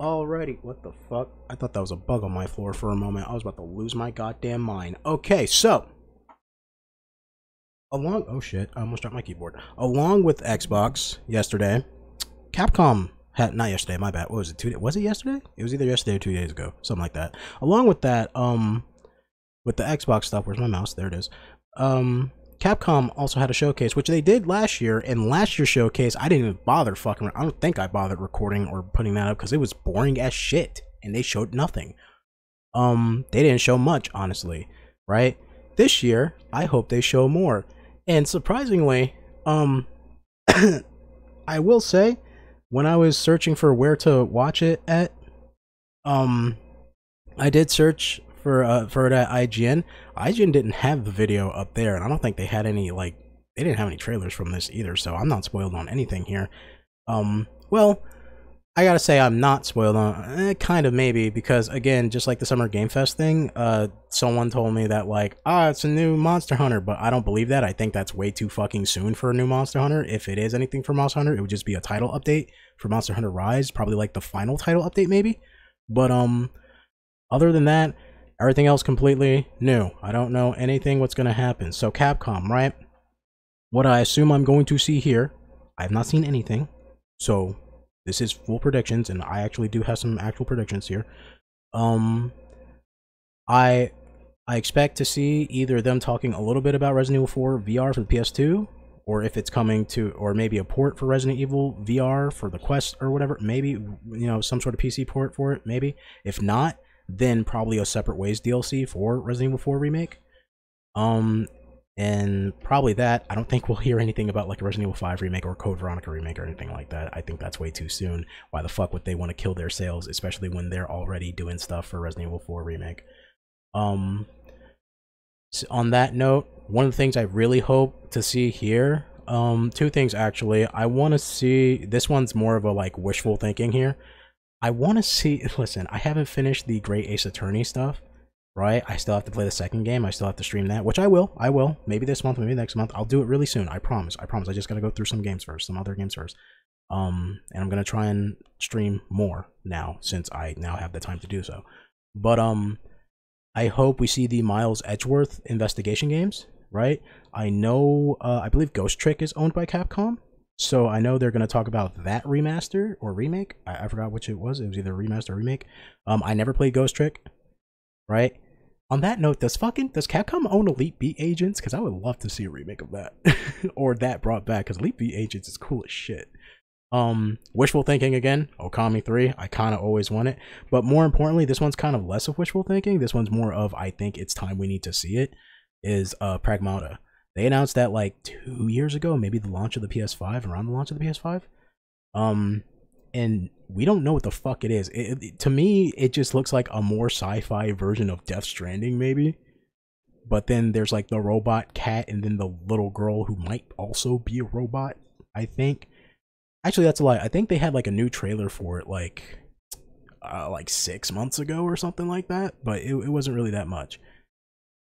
Alrighty, what the fuck? I thought that was a bug on my floor for a moment. I was about to lose my goddamn mind. Okay, so along oh shit, I almost dropped my keyboard. Along with Xbox yesterday, Capcom had not yesterday, my bad. What was it? Two was it yesterday? It was either yesterday or two days ago, something like that. Along with that, um, with the Xbox stuff, where's my mouse? There it is. Um, Capcom also had a showcase, which they did last year. And last year's showcase, I didn't even bother fucking. I don't think I bothered recording or putting that up because it was boring as shit, and they showed nothing. Um, they didn't show much, honestly, right? This year, I hope they show more. And surprisingly, um, I will say, when I was searching for where to watch it at, um, I did search for uh, for that IGN. IGN didn't have the video up there, and I don't think they had any like they didn't have any trailers from this either. So I'm not spoiled on anything here. Um, well, I gotta say I'm not spoiled on eh, kind of maybe because again, just like the Summer Game Fest thing, uh, someone told me that like ah it's a new Monster Hunter, but I don't believe that. I think that's way too fucking soon for a new Monster Hunter. If it is anything for Monster Hunter, it would just be a title update for Monster Hunter Rise, probably like the final title update maybe. But um, other than that, Everything else completely new. I don't know anything what's going to happen. So Capcom, right? What I assume I'm going to see here, I have not seen anything. So this is full predictions, and I actually do have some actual predictions here. Um, I I expect to see either them talking a little bit about Resident Evil 4 VR for the PS2, or if it's coming to, or maybe a port for Resident Evil VR for the Quest or whatever. Maybe you know some sort of PC port for it. Maybe if not, then probably a separate ways DLC for Resident Evil 4 remake. Um, and probably that. I don't think we'll hear anything about like a Resident Evil 5 remake or Code Veronica remake or anything like that. I think that's way too soon. Why the fuck would they want to kill their sales, especially when they're already doing stuff for Resident Evil 4 remake? Um, so on that note, one of the things I really hope to see here, um, two things actually. I want to see this one's more of a like wishful thinking here. I want to see. Listen, I haven't finished the Great Ace Attorney stuff, right? I still have to play the second game. I still have to stream that, which I will. I will. Maybe this month, maybe next month. I'll do it really soon. I promise. I promise. I just gotta go through some games first, some other games first. Um, and I'm gonna try and stream more now since I now have the time to do so. But um, I hope we see the Miles Edgeworth investigation games. Right? I know. Uh, I believe Ghost Trick is owned by Capcom. So I know they're going to talk about that remaster or remake. I, I, forgot which it was. It was either remaster or remake. Um, I never played Ghost Trick, right? On that note, does fucking does Capcom own Elite Beat Agents? Because I would love to see a remake of that, or that brought back. Because Elite Beat Agents is cool as shit. Um, wishful thinking again. Okami three. I kind of always want it, but more importantly, this one's kind of less of wishful thinking. This one's more of I think it's time we need to see it. Is uh Pragmata they announced that like two years ago, maybe the launch of the PS5, around the launch of the PS5. Um, and we don't know what the fuck it is. It, it, to me, it just looks like a more sci-fi version of Death Stranding, maybe. But then there's like the robot cat, and then the little girl who might also be a robot. I think. Actually, that's a lie. I think they had like a new trailer for it, like, uh, like six months ago or something like that. But it, it wasn't really that much.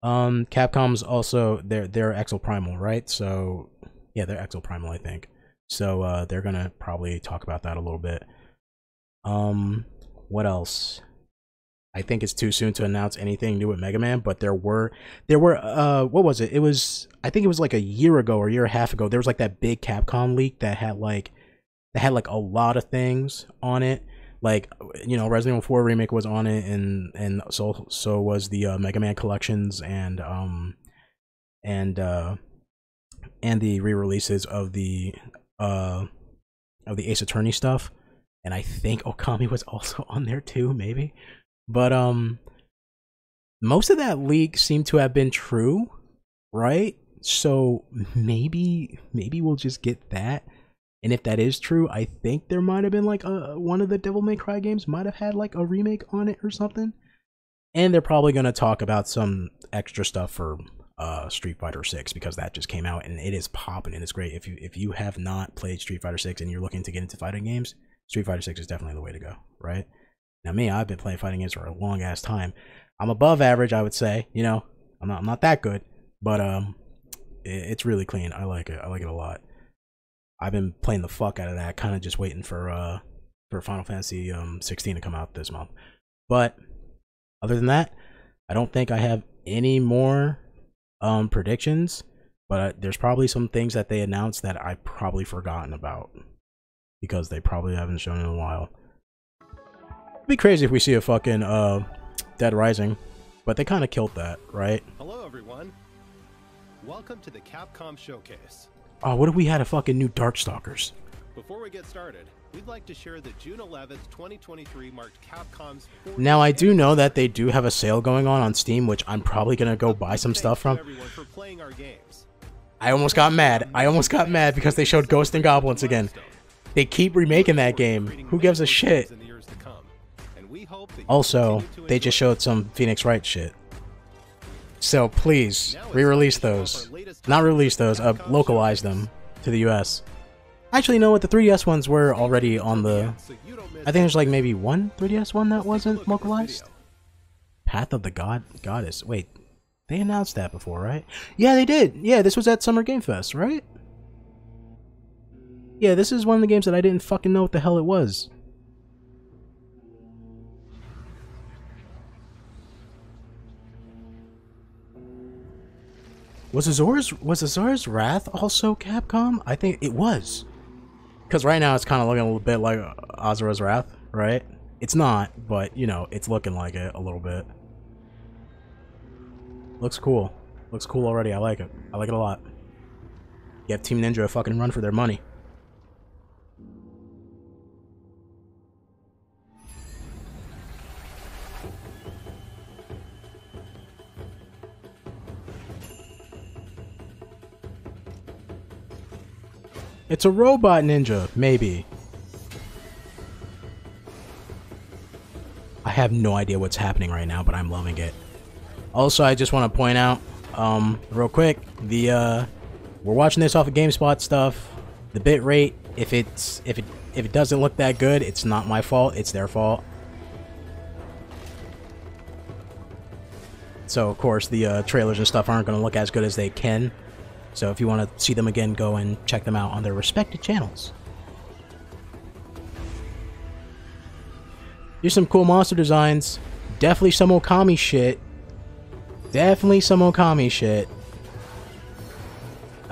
Um, Capcom's also they're they're Exoprimal, right? So yeah, they're Exoprimal, I think. So uh, they're gonna probably talk about that a little bit. Um, what else? I think it's too soon to announce anything new with Mega Man, but there were there were uh what was it? It was I think it was like a year ago or a year and a half ago. There was like that big Capcom leak that had like that had like a lot of things on it like you know Resident Evil 4 remake was on it and and so so was the uh, Mega Man collections and um and uh and the re-releases of the uh of the Ace Attorney stuff. And I think Okami was also on there too maybe. But um most of that leak seemed to have been true right? So maybe maybe we'll just get that and if that is true, I think there might have been like a one of the Devil May Cry games might have had like a remake on it or something. And they're probably going to talk about some extra stuff for uh, Street Fighter 6 because that just came out and it is popping and it's great. If you if you have not played Street Fighter 6 and you're looking to get into fighting games, Street Fighter 6 is definitely the way to go, right? Now me, I've been playing fighting games for a long ass time. I'm above average, I would say. You know, I'm not I'm not that good, but um, it, it's really clean. I like it. I like it a lot. I've been playing the fuck out of that, kind of just waiting for uh for Final Fantasy um 16 to come out this month. But other than that, I don't think I have any more um predictions. But uh, there's probably some things that they announced that I've probably forgotten about because they probably haven't shown in a while. It'd be crazy if we see a fucking uh Dead Rising, but they kind of killed that, right? Hello, everyone. Welcome to the Capcom Showcase. Oh, what if we had a fucking new Darkstalkers? Before we get started, we'd like to share that June 11th, 2023 marked Capcom's. Now, I do know that they do have a sale going on on Steam, which I'm probably gonna go buy some stuff from. Everyone for playing our games. I almost got mad. I almost got mad because they showed Ghost and Goblins again. They keep remaking that game. Who gives a shit? In the years to come. And we hope that you Also, they just showed some Phoenix Wright shit. So please, re-release those. Not release those, uh, localize them to the US. Actually, you know what? The 3DS ones were already on the... I think there's like maybe one 3DS one that wasn't localized. Path of the God Goddess. Wait, they announced that before, right? Yeah, they did. Yeah, this was at Summer Game Fest, right? Yeah, this is one of the games that I didn't fucking know what the hell it was. Was Asura's was Asura's Wrath also Capcom? I think it was. Because right now it's kind of looking a little bit like Asura's Wrath, right? It's not, but you know, it's looking like it a little bit. Looks cool. Looks cool already. I like it. I like it a lot. Give Team Ninja a fucking run for their money. It's a robot ninja, maybe. I have no idea what's happening right now, but I'm loving it. Also, I just want to point out, um, real quick, the uh, we're watching this off of GameSpot stuff. The bit rate, if it's if it if it doesn't look that good, it's not my fault. It's their fault. So of course the uh, trailers and stuff aren't going to look as good as they can. So if you want to see them again, go and check them out on their respective channels. Here's some cool monster designs. Definitely some Okami shit. Definitely some Okami shit.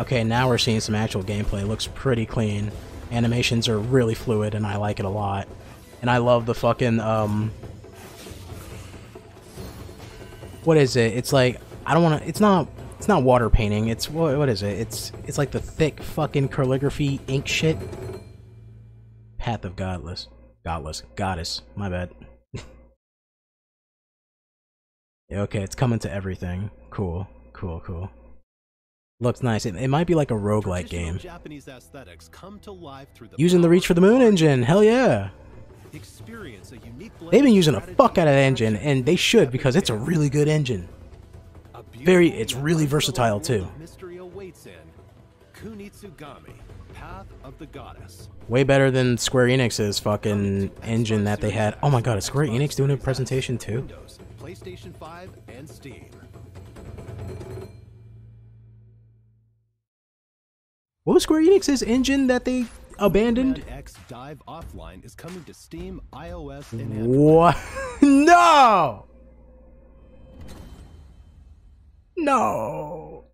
Okay, now we're seeing some actual gameplay. Looks pretty clean. Animations are really fluid, and I like it a lot. And I love the fucking, um... What is it? It's like, I don't want to... It's not... It's not water painting. It's... What, what is it? It's it's like the thick fucking calligraphy ink shit. Path of Godless. Godless. Goddess. My bad. Yeah, okay, it's coming to everything. Cool. Cool, cool. Looks nice. It, it might be like a roguelike game. Japanese aesthetics come to life through the Using the Reach for the Moon engine. Hell yeah. Experience a unique They've been using a fuck out of that engine, and they should because it's a really good engine. Very- it's really versatile, too. of Mystery awaits in Kunitsu-Gami, Path of the Goddess. Way better than Square Enix's fucking engine that they had. Oh my god, is Square Enix doing a presentation too? PlayStation 5, and Steam. What was Square Enix's engine that they abandoned? X Dive Offline is coming to Steam, iOS, and Android. What? no! No!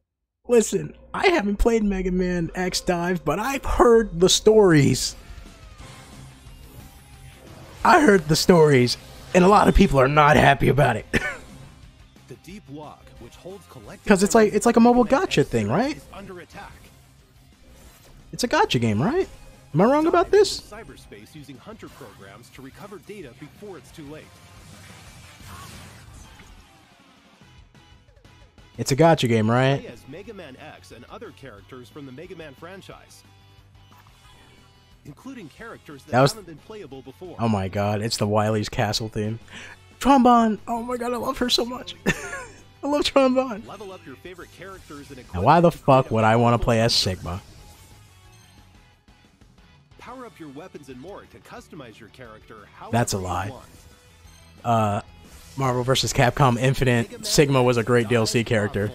Listen, I haven't played Mega Man X Dive, but I've heard the stories. I heard the stories, and a lot of people are not happy about it. The Deep Log, which holds collective 'Cause it's like- it's like a mobile Mega Man gacha X thing, right? Under attack. it's a gotcha game, right? Am I wrong about this? Cyberspace using hunter programs to recover data before it's too late. It's a gotcha game, right? As Mega Man X and other characters from the Mega Man franchise, including characters that, That was- haven't been playable before. Oh my god, it's the Wily's Castle theme. Tron Bonne! Oh my god, I love her so much. I love Tron Bonne. Level up your favorite characters and Now, why the equipment to create fuck would I want to play as. Sigma? Power up your weapons and more to customize your character That's a lie. Uh, Marvel vs. Capcom Infinite, Sigma was a great DLC character.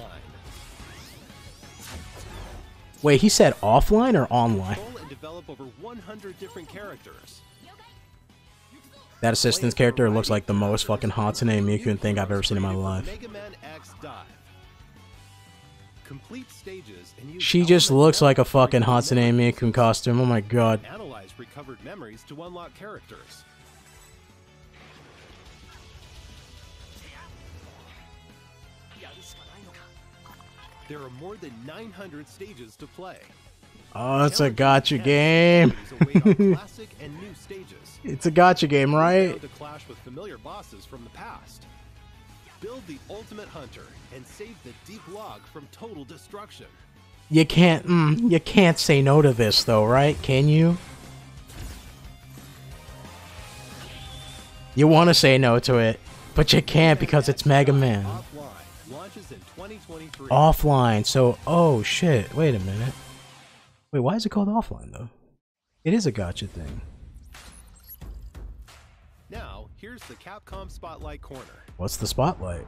Wait, he said offline or online? Control and develop over 100 different characters. That assistance character looks like the most fucking Hatsune Miku thing I've ever seen in my life. Mega Man X Dive. Complete stages and She just looks like a fucking Hatsune. Miku costume. Oh my god. Analyze recovered memories to unlock characters. There are more than 900 stages to play. Oh, it's a gotcha game. difficulties await on classic and new stages. It's a gotcha game, right? To clash with familiar bosses from the past. Build the ultimate hunter and save the deep log from total destruction. You can't, mm, you can't say no to this though, right? Can you? You want to say no to it, but you can't because it's Mega Man. Offline launches in 2023. Offline, so, oh shit, wait a minute. Wait, why is it called offline though? It is a gotcha thing. Now, here's the Capcom Spotlight Corner. What's the spotlight?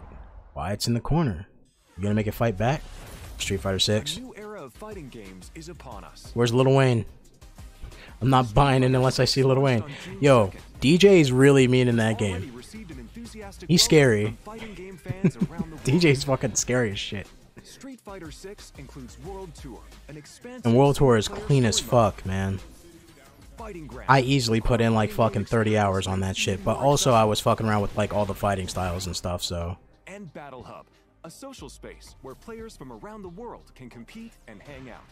Why it's in the corner? You gonna make it fight back? Street Fighter A 6. new era of fighting games is upon us. Where's Little Wayne? I'm not buying it unless I see Little Wayne. Yo, Dee Jay is really mean in that game. Received an enthusiastic He's scary. from fighting game fans around the world. Dee Jay's fucking scary as shit. Street Fighter 6 includes World Tour, And World Tour is clean as fuck, man. I easily put in like fucking 30 hours on that shit, but also I was fucking around with like all the fighting styles and stuff, so. and Battle Hub, a social space where players from around the world can compete and hang out.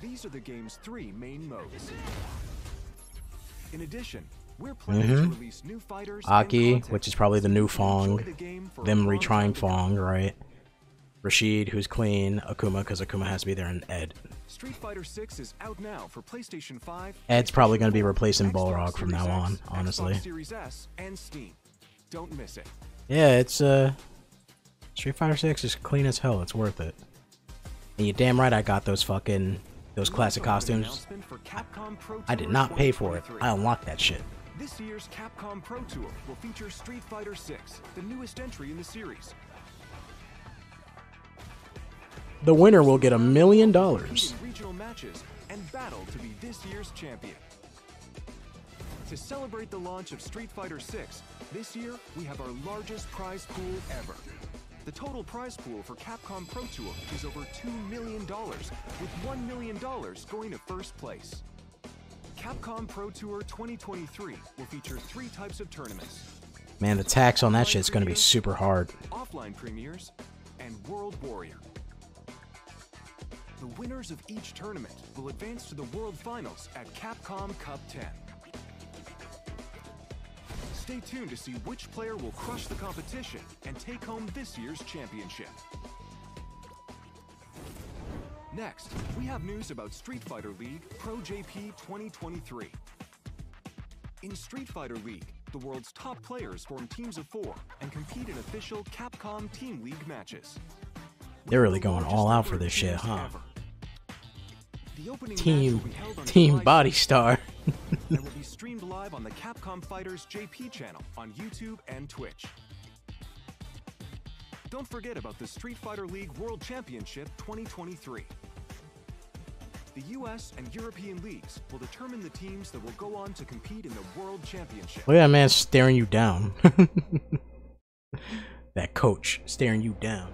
These are the game's three main modes. In addition, we're planning to release new fighters and Mm-hmm. Aki, which is probably the new you can enjoy Fang. the game for a Them retrying. Fang, right? Rashid, who's clean. Akuma, because Akuma has to be there, and Ed. Street Fighter 6 is out now for PlayStation 5. Ed's probably gonna be replacing Balrog from now on, honestly. S and Steam. Don't miss it. Yeah, it's uh Street Fighter 6 is clean as hell. It's worth it. And you damn right I got those fucking those classic We also have an costumes. announcement for Capcom Pro I did not pay for it. I unlocked that shit. This year's Capcom Pro Tour will feature Street Fighter 6, the newest entry in the series. The winner will get a million dollars. regional matches and battle to be this year's champion. To celebrate the launch of Street Fighter 6, this year we have our largest prize pool ever. The total prize pool for Capcom Pro Tour is over $2 million, with $1 million going to first place. Capcom Pro Tour 2023 will feature three types of tournaments Man, the tax on that shit's gonna be super hard. offline premieres, and World Warrior. The winners of each tournament will advance to the World Finals at Capcom Cup 10. Stay tuned to see which player will crush the competition and take home this year's championship. Next, we have news about Street Fighter League Pro JP 2023. In Street Fighter League, the world's top players form teams of four and compete in official Capcom Team League matches. They're really going all out for this shit, huh? The opening Team will be held on Team Body Star. and will be streamed live on the Capcom Fighters JP channel on YouTube and Twitch. Don't forget about the Street Fighter League World Championship 2023. The US and European leagues will determine the teams that will go on to compete in the World Championship. Look at that man staring you down. that coach staring you down.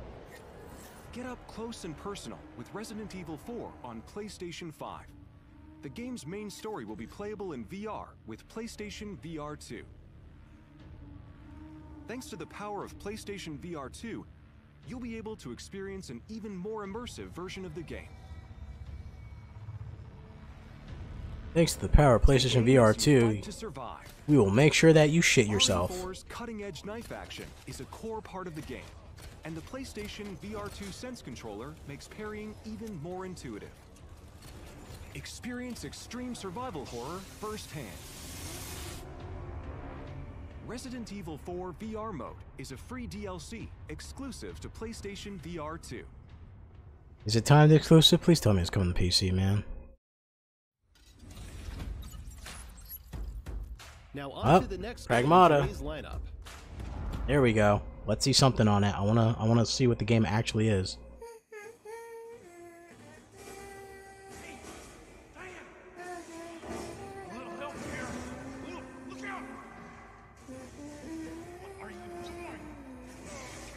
Get up close and personal with Resident Evil 4 on PlayStation 5. The game's main story will be playable in VR with PlayStation VR 2. Thanks to the power of PlayStation VR 2, you'll be able to experience an even more immersive version of the game. Thanks to the power of PlayStation VR lets you 2, fight to survive. we will make sure that you shit yourself. RE4's cutting-edge knife action is a core part of the game, and the PlayStation VR2 Sense controller makes parrying even more intuitive. Experience extreme survival horror firsthand. Resident Evil 4 VR mode is a free DLC exclusive to PlayStation VR 2. Is it timed exclusive? Please tell me it's coming to PC, man. Now on oh, to the next Pragmata. lineup. There we go. Let's see something on it. I wanna I wanna see what the game actually is.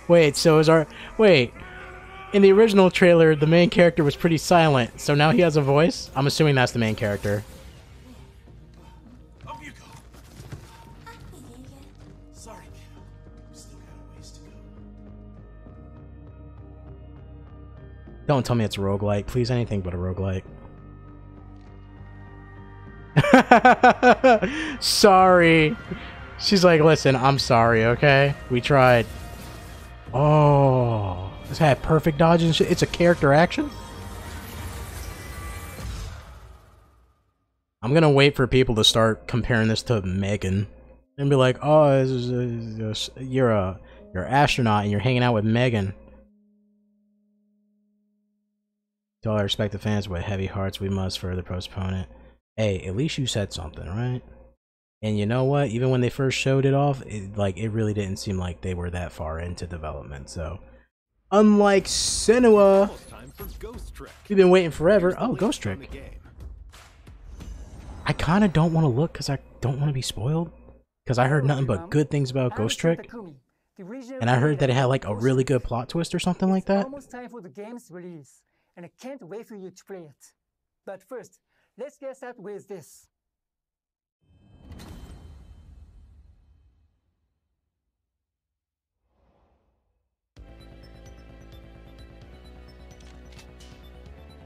Wait, so is our wait. In the original trailer, the main character was pretty silent, so now he has a voice? I'm assuming that's the main character. Don't tell me it's roguelike. Please, anything but a roguelike. sorry. She's like, listen, I'm sorry, okay? We tried. Oh. This had perfect dodge and shit. It's a character action? I'm gonna wait for people to start comparing this to Megan. And be like, oh, this is this- you're a you're an astronaut and you're hanging out with Megan. To all our respective fans with heavy hearts, we must further postpone it. Hey, at least you said something, right? And you know what? Even when they first showed it off, it, like it really didn't seem like they were that far into development. So, unlike Senua, Almost time for Ghost Trick. we've been waiting forever. Oh, Ghost Trick. I kind of don't want to look because I don't want to be spoiled. Because I heard nothing but good things about Ghost Trick, and I heard that it had like a really good plot twist or something like that. And I can't wait for you to play it. But first, let's get started with this.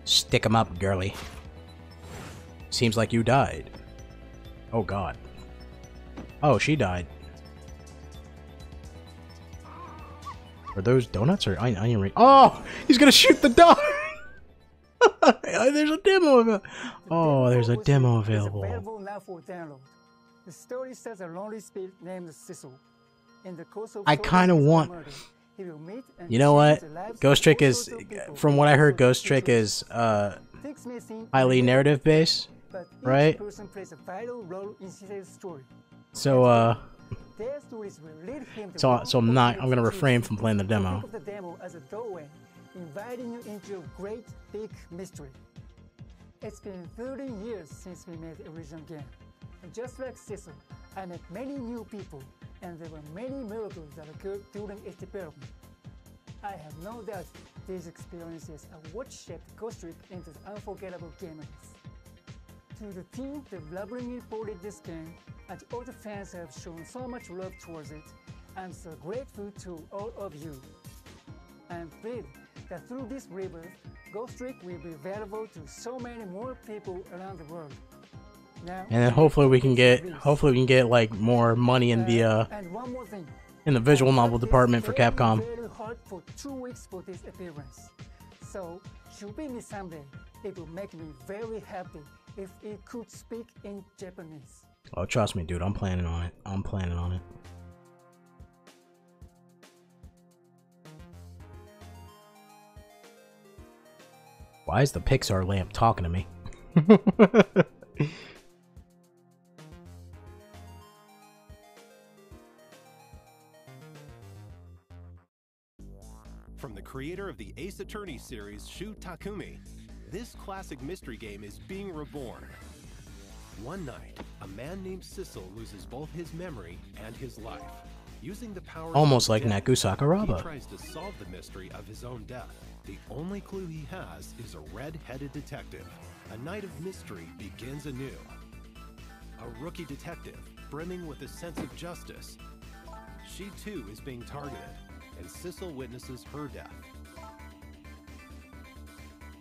Stick 'em up, girly. Seems like you died. Oh god. Oh, she died. Are those donuts or onion, onion ring? Oh, he's gonna shoot the dog. there's a demo of it. Oh, there's a demo available. available now for download. The story starts a lonely spirit named Sissel. In the course of I kinda want- murder, he will meet and You know what? Ghost Trick is, of from what I heard, Ghost Trick is uh Things may seem highly narrative based. right? person plays a vital role in story. So uh, Their stories will lead him to So- so I'm not- I'm gonna refrain from playing the demo. Inviting you into a great big mystery. It's been 30 years since we made the original game. And just like Sissel, I met many new people, and there were many miracles that occurred during its development. I have no doubt these experiences are what shaped Ghost Trick into the unforgettable game it is. To the team that lovingly ported this game, and all the fans have shown so much love towards it, I'm so grateful to all of you. I'm thrilled that through this rebirth, Ghost Trick will be available to so many more people around the world. Now, and then hopefully we can get, hopefully we can get like more money in the uh and one more thing. in the visual novel department for Capcom. For two weeks for this appearance. So, should be me someday. It will make me very happy if it could speak in Japanese. Oh, trust me, dude. I'm planning on it. I'm planning on it. Why is the Pixar lamp talking to me? From the creator of the Ace Attorney series, Shu Takumi, this classic mystery game is being reborn. One night, a man named Sissel loses both his memory and his life. Using the power Almost like Neku Sakuraba. He tries to solve the mystery of his own death. The only clue he has is a red-headed detective. A night of mystery begins anew. A rookie detective, brimming with a sense of justice. She too is being targeted, and Sissel witnesses her death.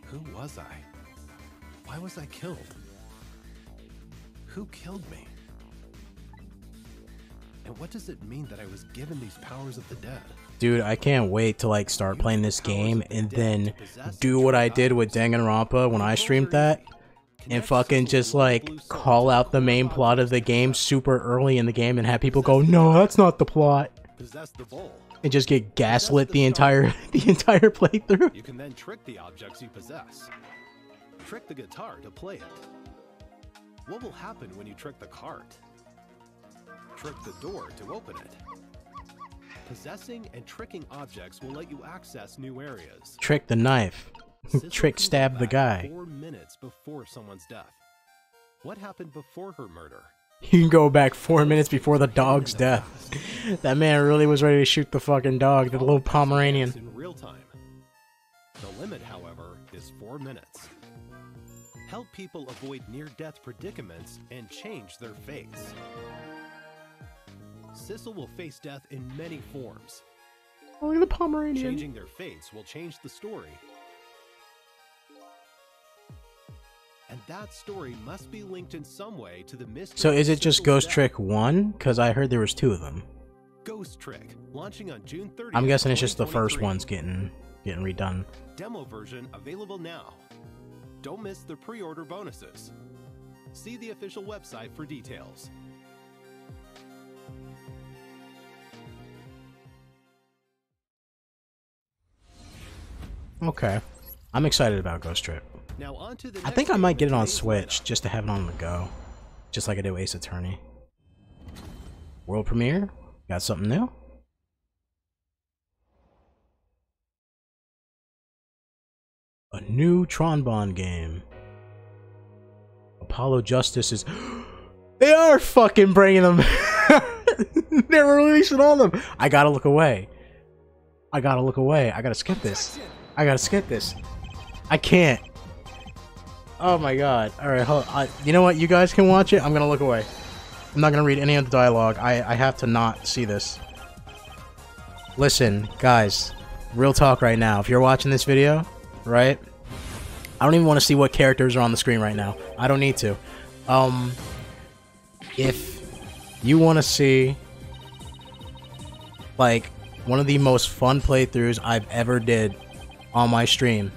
Who was I? Why was I killed? Who killed me? And what does it mean that I was given these powers of the dead? Dude, I can't wait to like start playing this game and then do what I did with Danganronpa when I streamed that and fucking just like call out the main plot of the game super early in the game and have people go, "No, that's not the plot." And just get gaslit the entire the entire playthrough. You can then trick the objects you possess. Trick the guitar to play it. What will happen when you trick the cart? Trick the door to open it. Possessing and tricking objects will let you access new areas. Trick the knife. Trick stab the guy. Four minutes before someone's death. What happened before her murder? You can go back four minutes before the dog's death. That man really was ready to shoot the fucking dog, the little Pomeranian. In real time. The limit, however, is four minutes. Help people avoid near-death predicaments and change their fates. Sissel will face death in many forms. Oh, the Pomeranian. Changing their fates will change the story. And that story must be linked in some way to the mystery. So is it just Ghost death. Trick 1? Because I heard there was two of them. Ghost Trick, launching on June 30th. I'm guessing it's just the first one's getting getting redone. Demo version available now. Don't miss the pre-order bonuses. See the official website for details. Okay. I'm excited about Ghost Trick. Now on to the I think I might get it on Switch just to have it on the go. Just like I did Ace Attorney. World premiere? Got something new? A new Tron Bonne game. Apollo Justice is. they are fucking bringing them. They're releasing all of them. I gotta look away. I gotta look away. I gotta skip this. I gotta skip this. I can't. Oh my god. Alright, hold I, You know what? You guys can watch it. I'm gonna look away. I'm not gonna read any of the dialogue. I, I have to not see this. Listen, guys. Real talk right now. If you're watching this video, right? I don't even want to see what characters are on the screen right now. I don't need to. Um, if you want to see like one of the most fun playthroughs I've ever did on my stream,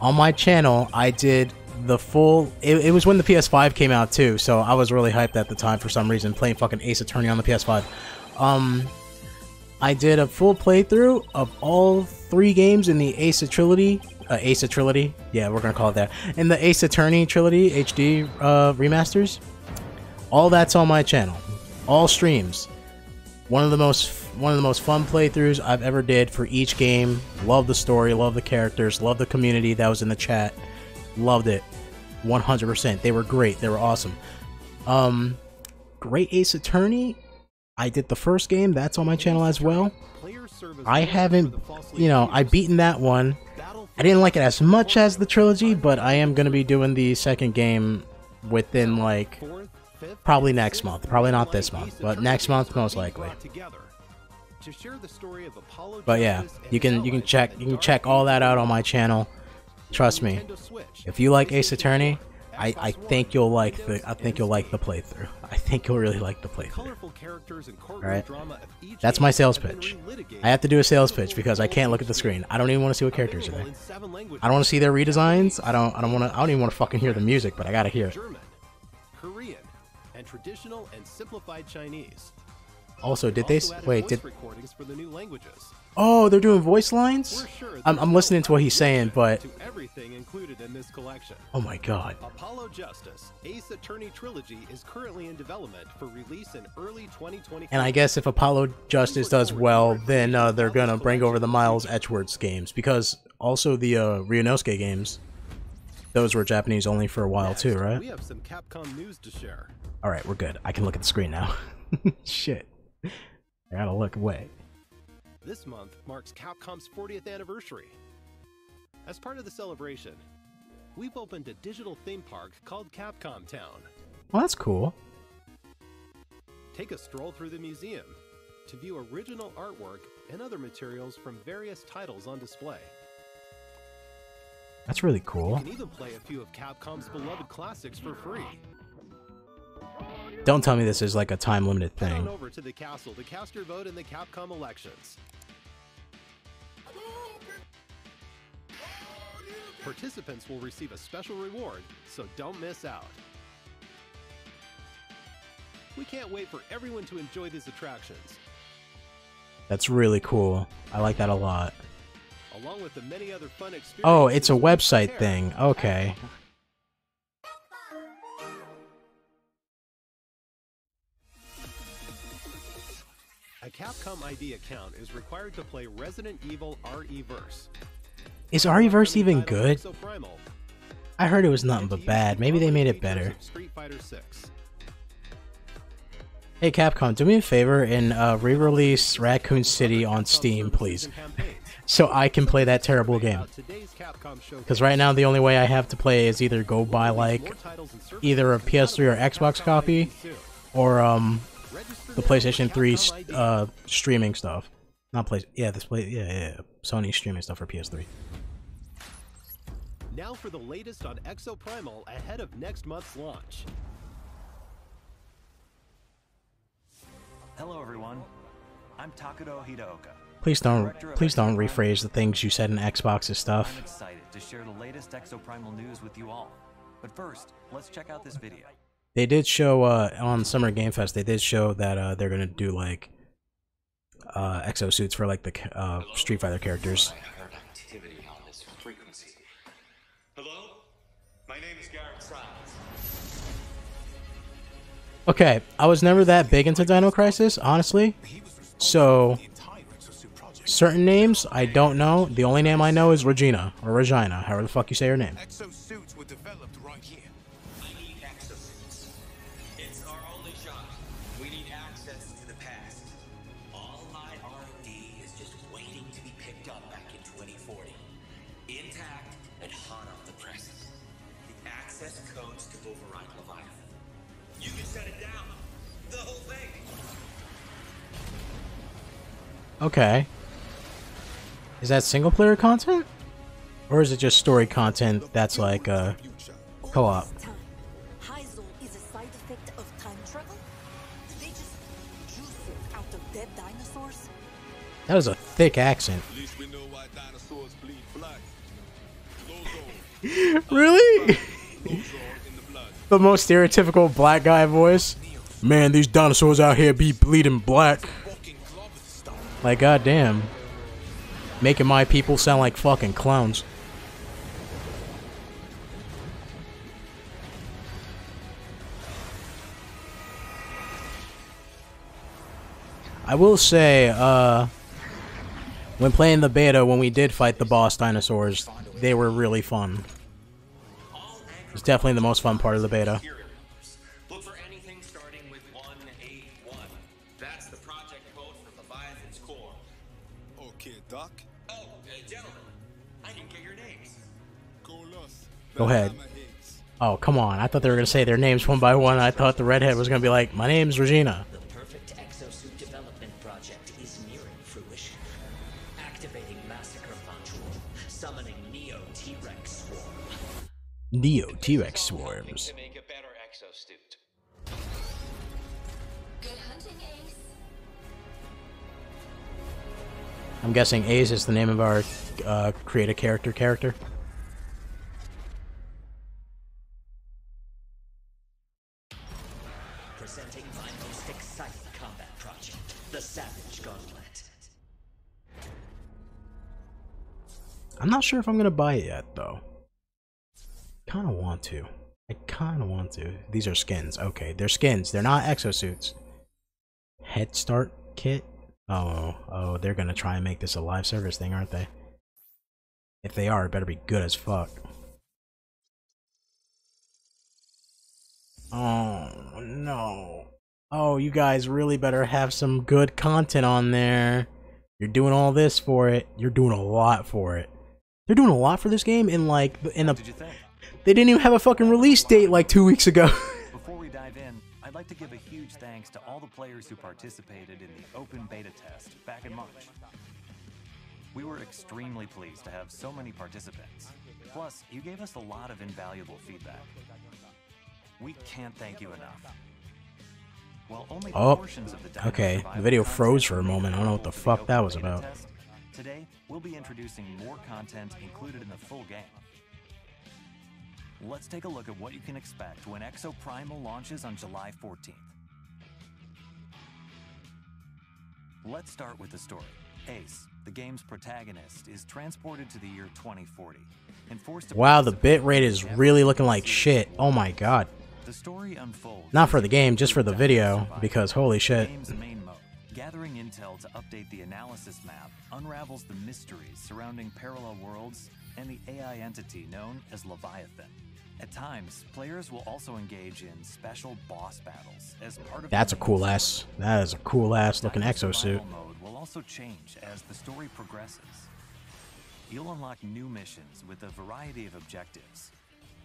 on my channel, I did the full. It, it was when the PS5 came out too, so I was really hyped at the time for some reason, playing fucking Ace Attorney on the PS5. Um, I did a full playthrough of all three games in the Ace trilogy. Uh, Ace trilogy, yeah, we're gonna call it that. In the Ace Attorney trilogy HD uh, remasters, all that's on my channel, all streams. One of the most one of the most fun playthroughs I've ever did for each game. Love the story, love the characters, love the community that was in the chat. Loved it, 100%. They were great. They were awesome. Um, great Ace Attorney. I did the first game. That's on my channel as well. I haven't, you know, I accused. beaten that one. I didn't like it as much as the trilogy, but I am gonna be doing the second game within like Probably next month. Probably not this month, but next month most likely. But yeah, you can you can check you can check all that out on my channel. Trust me. If you like Ace Attorney, I, I think you'll like the I think you'll like the playthrough. I think you'll really like the playthrough. Colorful characters and courtroom Alright. drama of each That's my sales pitch. I have to do a sales pitch because I can't look at the screen. I don't even want to see what characters are there. in seven languages. I don't want to see their redesigns. I don't I don't want to I don't even want to fucking hear the music, but I gotta hear it. Korean, and traditional and simplified Chinese. Also, did they Also added wait? Did recordings for the new languages. oh they're doing voice lines? Sure I'm I'm listening to what he's saying, but to everything included in this collection. oh my god. Apollo Justice Ace Attorney Trilogy is currently in development for release in early 2020. And I guess if Apollo Justice does well, then uh, they're gonna bring over the Miles Edgeworths games because also the uh, Ryunosuke games, those were Japanese only for a while too, right? We have some Capcom news to share. All right, we're good. I can look at the screen now. Shit, I gotta look away. This month marks Capcom's 40th anniversary. As part of the celebration, we've opened a digital theme park called Capcom Town. Well, that's cool. Take a stroll through the museum to view original artwork and other materials from various titles on display. That's really cool. You can even play a few of Capcom's beloved classics for free. Don't tell me this is like a time limited thing. over to the castle to cast your vote in the Capcom elections. Participants will receive a special reward, so don't miss out. We can't wait for everyone to enjoy these attractions, That's really cool. I like that a lot. along with the many other fun experiences. Oh, it's a website thing. Okay. Capcom ID account is required to play Resident Evil RE Verse. Is REverse even good? I heard it was nothing but bad. Maybe they made it better. Street Fighter 6. Hey Capcom, do me a favor and uh, re-release Raccoon City on Steam, please, so I can play that terrible game. Because right now the only way I have to play is either go buy like either a PS3 or Xbox copy, or um the PlayStation 3 uh, streaming stuff. Not play. Yeah, this play. Yeah, yeah, yeah. Sony streaming stuff for PS3. Now for the latest on Exoprimal ahead of next month's launch. Hello, everyone. I'm Takuro Hiraoka. Please don't. Please don't rephrase the things you said in Xbox's I'm stuff. excited to share the latest Exoprimal news with you all. But first, let's check out this video. They did show uh, on Summer Game Fest. They did show that uh, they're gonna do like uh, exosuits for like the uh, Street Fighter characters. I heard activity on this frequency. Hello? My name is Garrett Franz. Okay, I was never that big into Dino Crisis, honestly. So certain names I don't know. The only name I know is Regina or Regina, however the fuck you say her name. Okay. Is that single player content? Or is it just story content that's like uh dead dinosaurs? That was a thick accent. Really? The most stereotypical black guy voice. Man, these dinosaurs out here be bleeding black. Like goddamn. Making my people sound like fucking clowns. I will say, uh, when playing the beta, when we did fight the boss dinosaurs, they were really fun. It was definitely the most fun part of the beta. Doc. Oh, uh, gentlemen, I didn't get your names. Golos. Go ahead. Oh, come on. I thought they were going to say their names one by one. I thought the redhead was going to be like, my name's Regina. The perfect exosuit development project is nearing fruition. Activating Massacre Module, summoning Neo T-Rex Swarm. Neo T-Rex swarms. I'm guessing Ace is the name of our uh, create a character character. Presenting my most exciting combat project, the Savage Gauntlet. I'm not sure if I'm going to buy it yet, though. Kind of want to. I kind of want to. These are skins. Okay, they're skins. They're not exosuits. Head Start kit? Oh, oh, oh, they're going to try and make this a live service thing, aren't they? If they are, it better be good as fuck. Oh, no. Oh, you guys really better have some good content on there. You're doing all this for it. You're doing a lot for it. They're doing a lot for this game in like in a Did you think? they didn't even have a fucking release date like 2 weeks ago. like to give a huge thanks to all the players who participated in the open beta test back in March. We were extremely pleased to have so many participants. Plus, you gave us a lot of invaluable feedback. We can't thank you enough. Only Oh, portions of the okay, the video froze for a moment. I don't know what the fuck that was about. Today, we'll be introducing more content included in the full game. Let's take a look at what you can expect when Exoprimal launches on July 14th. Let's start with the story. Ace, the game's protagonist, is transported to the year 2040 and forced to wow, the participate bit rate is really looking like shit. Oh my god. the story unfolds. Not for the game, just for the video because holy shit. game's main mode, gathering intel to update the analysis map, unravels the mysteries surrounding parallel worlds and the AI entity known as Leviathan. At times, players will also engage in special boss battles as part of That's a cool ass. That is a cool ass looking exosuit. Mode will also change as the story progresses. You'll unlock new missions with a variety of objectives,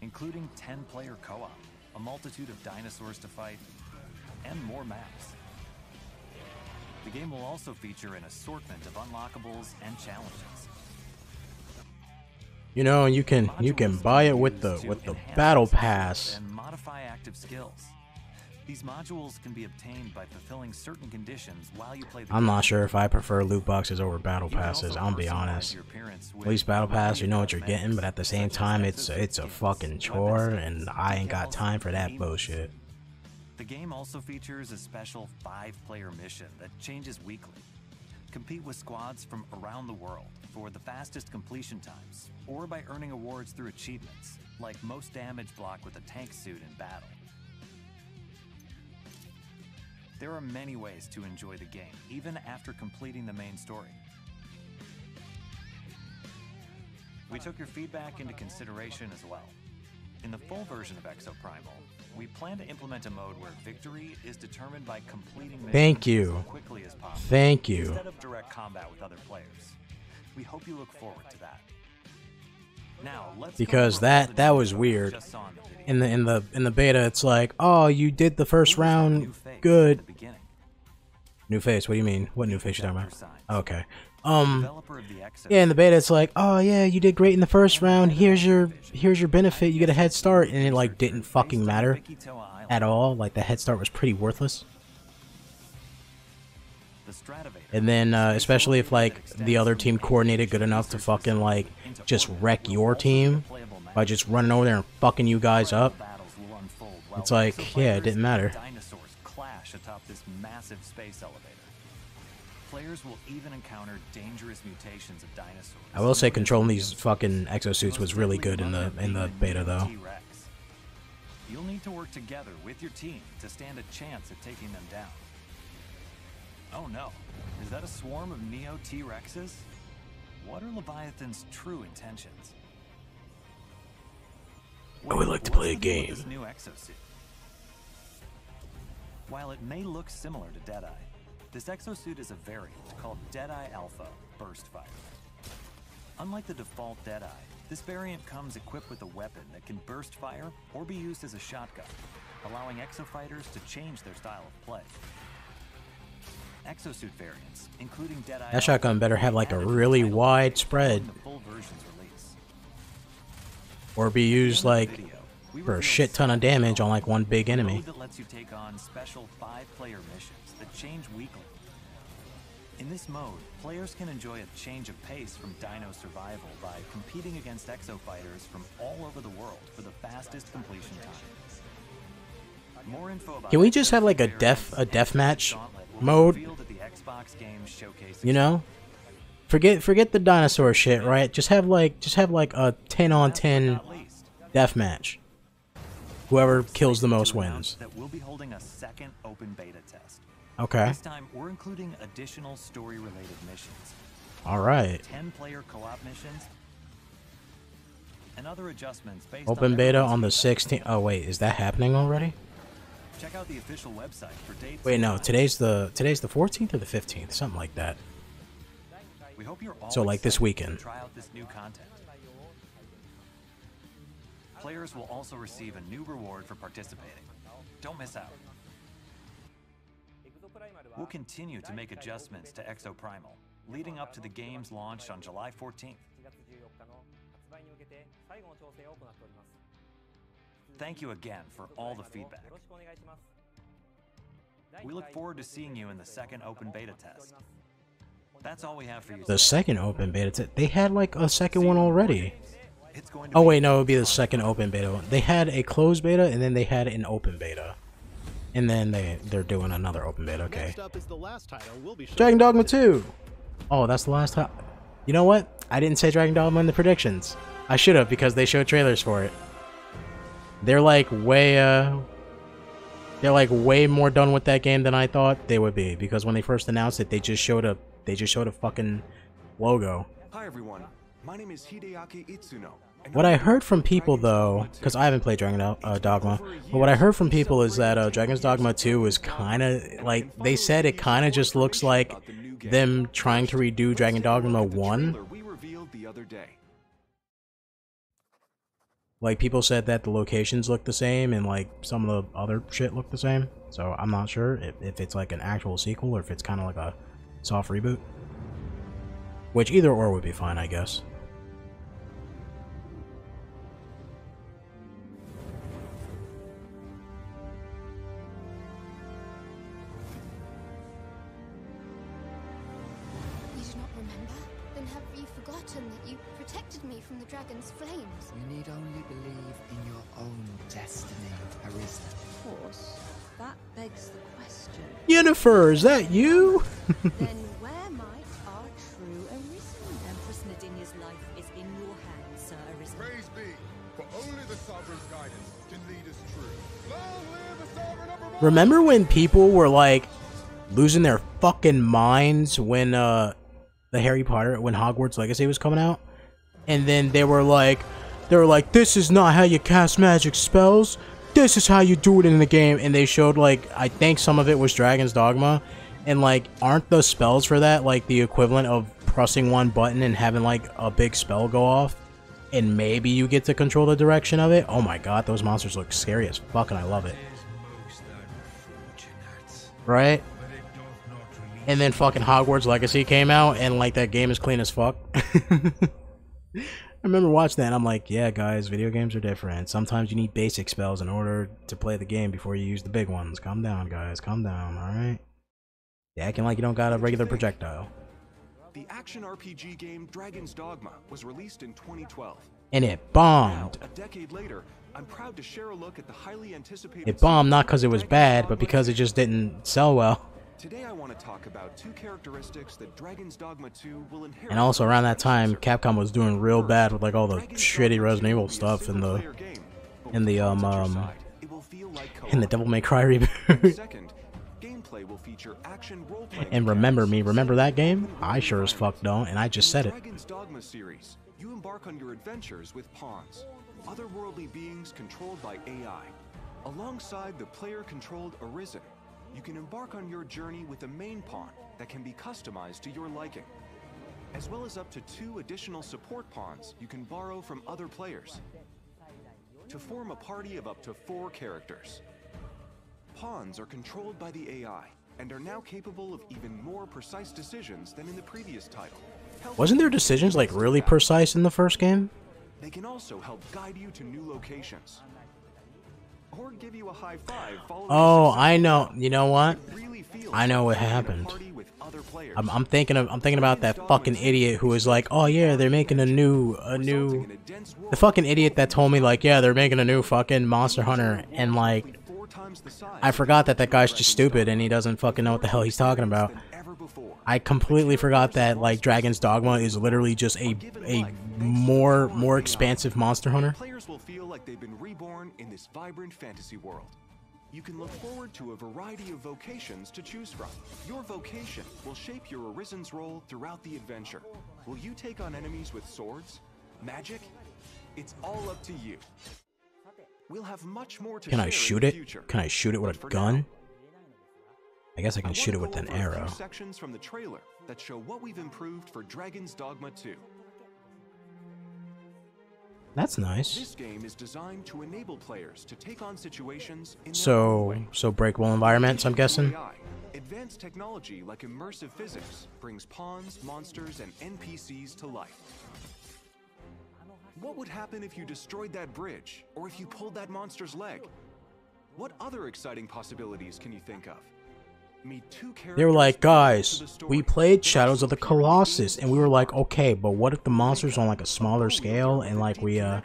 including 10-player co-op, a multitude of dinosaurs to fight, and more maps. The game will also feature an assortment of unlockables and challenges. You know, you can you can buy it with the with the battle pass. and modify active skills. These modules can be obtained by fulfilling certain conditions while you play I'm not sure if I prefer loot boxes over battle passes. I'll be honest. At least battle pass, you know what you're getting, but at the same time, it's it's a fucking chore, and I ain't got time for that bullshit. The game also features a special five-player mission that changes weekly. Compete with squads from around the world for the fastest completion times, or by earning awards through achievements, like most damage block with a tank suit in battle. There are many ways to enjoy the game, even after completing the main story. We took your feedback into consideration as well. In the full version of Exoprimal, we plan to implement a mode where victory is determined by completing missions Thank you. as quickly as possible. Thank you. Instead of direct combat with other players. We hope you look forward to that. Now, let's Because that that was weird. in the. In the in the beta, it's like, oh, you did the first Who was that new round good. at the beginning? New face? What do you mean? What new face you talking about? Okay. Um. Developer of the Exo Yeah, in the beta, it's like, oh yeah, you did great in the first round. Here's your here's your benefit. You get a head start, and it like didn't fucking matter at all. Like the head start was pretty worthless. And then, uh, especially if like the other team coordinated good enough to fucking like just wreck your also be a team by just running over there and fucking you guys up. Battles will unfold while It's like, yeah, it didn't matter. Dinosaurs clash atop this massive space elevator. Players will even encounter dangerous mutations of dinosaurs. I will say controlling these fucking exosuits was really good in the in the beta though. You'll need to work together with your team to stand a chance at taking them down. Oh no, is that a swarm of Neo T-Rexes? What are Leviathan's true intentions? I would like to play a the deal with game. This new exosuit. While it may look similar to Deadeye, this exosuit is a variant called Deadeye Alpha Burst Fire. Unlike the default Deadeye, this variant comes equipped with a weapon that can burst fire or be used as a shotgun, allowing exofighters to change their style of play. Exosuit variants, including Deadeye That shotgun better have like a really wide spread, the full version's release. or be used like for a shit ton of damage on like one big enemy. that lets you take on special five-player missions that change weekly. In this mode, players can enjoy a change of pace from Dino Survival by competing against exo fighters from all over the world for the fastest completion time. More info about Can we just have like a def a death match Gauntlet will be mode? revealed at the Xbox Games Showcase You know? Forget forget the dinosaur shit, right? Just have like just have like a ten on ten not death match. Whoever kills the most wins. That we'll be holding a second open beta test. Okay. This time, we're including additional story-related missions, All right. 10-player co-op missions, and other adjustments Open beta on the 16th. Oh wait, is that happening already? Check out the official website for dates. Wait, no. Today's the today's the 14th or the 15th, something like that. We hope you're all So, like, this weekend. Try out this new content. Players will also receive a new reward for participating. Don't miss out. We'll continue to make adjustments to Exoprimal, leading up to the game's launch on July 14th. Thank you again for all the feedback. We look forward to seeing you in the second open beta test. That's all we have for you. The second open beta. test? they had like a second one already. It's going to Oh wait, no, it would be the second open beta. one. They had a closed beta and then they had an open beta, and then they they're doing another open beta. Okay. Next up is the last title we'll be showing Dragon's Dogma 2. Oh, that's the last time. You know what? I didn't say Dragon Dogma in the predictions. I should have because they showed trailers for it. They're like way uh they're like way more done with that game than I thought they would be because when they first announced it, they just showed a they just showed a fucking logo. Hi everyone, my name is Hideaki Itsuno. What I heard from people though, because I haven't played Dragon uh, Dogma, but what I heard from people is that uh, Dragon's Dogma 2 is kind of like they said it kind of just looks like them trying to redo Dragon Dogma 1. Like people said that the locations look the same and like some of the other shit look the same. So I'm not sure if, if it's like an actual sequel or if it's kind of like a soft reboot. Which either or would be fine, I guess. Question. Yennefer, is that you? then where might our true Arisen? Empress Nadinia's life is in your hands, Sir Arisen. Praise be, for only the Sovereign's guidance can lead us true. Long live the Sovereign of Remember when people were like losing their fucking minds when uh the Harry Potter when Hogwarts Legacy was coming out? And then they were like they were like this is not how you cast magic spells. This is how you do it in the game and they showed like I think some of it was Dragon's Dogma and like aren't the spells for that like the equivalent of pressing one button and having like a big spell go off? And maybe you get to control the direction of it. Oh my god, those monsters look scary as fuck and I love it. Right? And then fucking Hogwarts Legacy came out, and like that game is clean as fuck. I remember watching that, and I'm like, yeah, guys, video games are different. Sometimes you need basic spells in order to play the game before you use the big ones. Calm down, guys. Calm down, alright? Yeah, acting like you don't got a regular projectile. The action RPG game Dragon's Dogma was released in 2012. And it bombed. A decade later, I'm proud to share a look at the highly anticipated. It bombed not because it was bad, but because it just didn't sell well. Today I want to talk about two characteristics that Dragon's Dogma 2 will inherit. And also around that time, Capcom was doing real bad with like all the shitty Resident Evil stuff in the game, in the um um in the Devil May Cry reboot. Second, gameplay will feature action role-playing and remember me, remember that game? I sure as fuck don't, and I just said it. Dragon's Dogma series, you embark on your adventures with pawns, otherworldly beings controlled by AI. Alongside the player-controlled Arisen, you can embark on your journey with a main pawn that can be customized to your liking, as well as up to two additional support pawns you can borrow from other players to form a party of up to four characters. Pawns are controlled by the AI and are now capable of even more precise decisions than in the previous title. Wasn't their decisions like really precise in the first game? They can also help guide you to new locations. Or give you a high five Oh, I know. You know what? I know what happened. I'm, I'm thinking of I'm thinking about that fucking idiot who was like, "Oh yeah, they're making a new a new." The fucking idiot that told me like, "Yeah, they're making a new fucking Monster Hunter," and like, I forgot that that guy's just stupid and he doesn't fucking know what the hell he's talking about. I completely forgot that like Dragon's Dogma is literally just a a more more expansive Monster Hunter. Players will feel like they've been reborn in this vibrant fantasy world. You can look forward to a variety of vocations to choose from. Your vocation will shape your Arisen's role throughout the adventure. Will you take on enemies with swords? Magic? It's all up to you. We'll have much more to Can I shoot it? future. Can I shoot it with a for now, gun? I guess I I can wanna shoot it with an over a few arrow. sections from the trailer that show what we've improved for Dragon's Dogma 2. That's nice. This game is designed to enable players to take on situations in So so breakable environments, I'm guessing. Advanced technology like immersive physics brings pawns, monsters, and NPCs to life. What would happen if you destroyed that bridge, or if you pulled that monster's leg? What other exciting possibilities can you think of? Meet two characters They were like, guys, we played Shadows of the Colossus, and we were like, okay, but what if the monsters on like a smaller scale, and like we uh,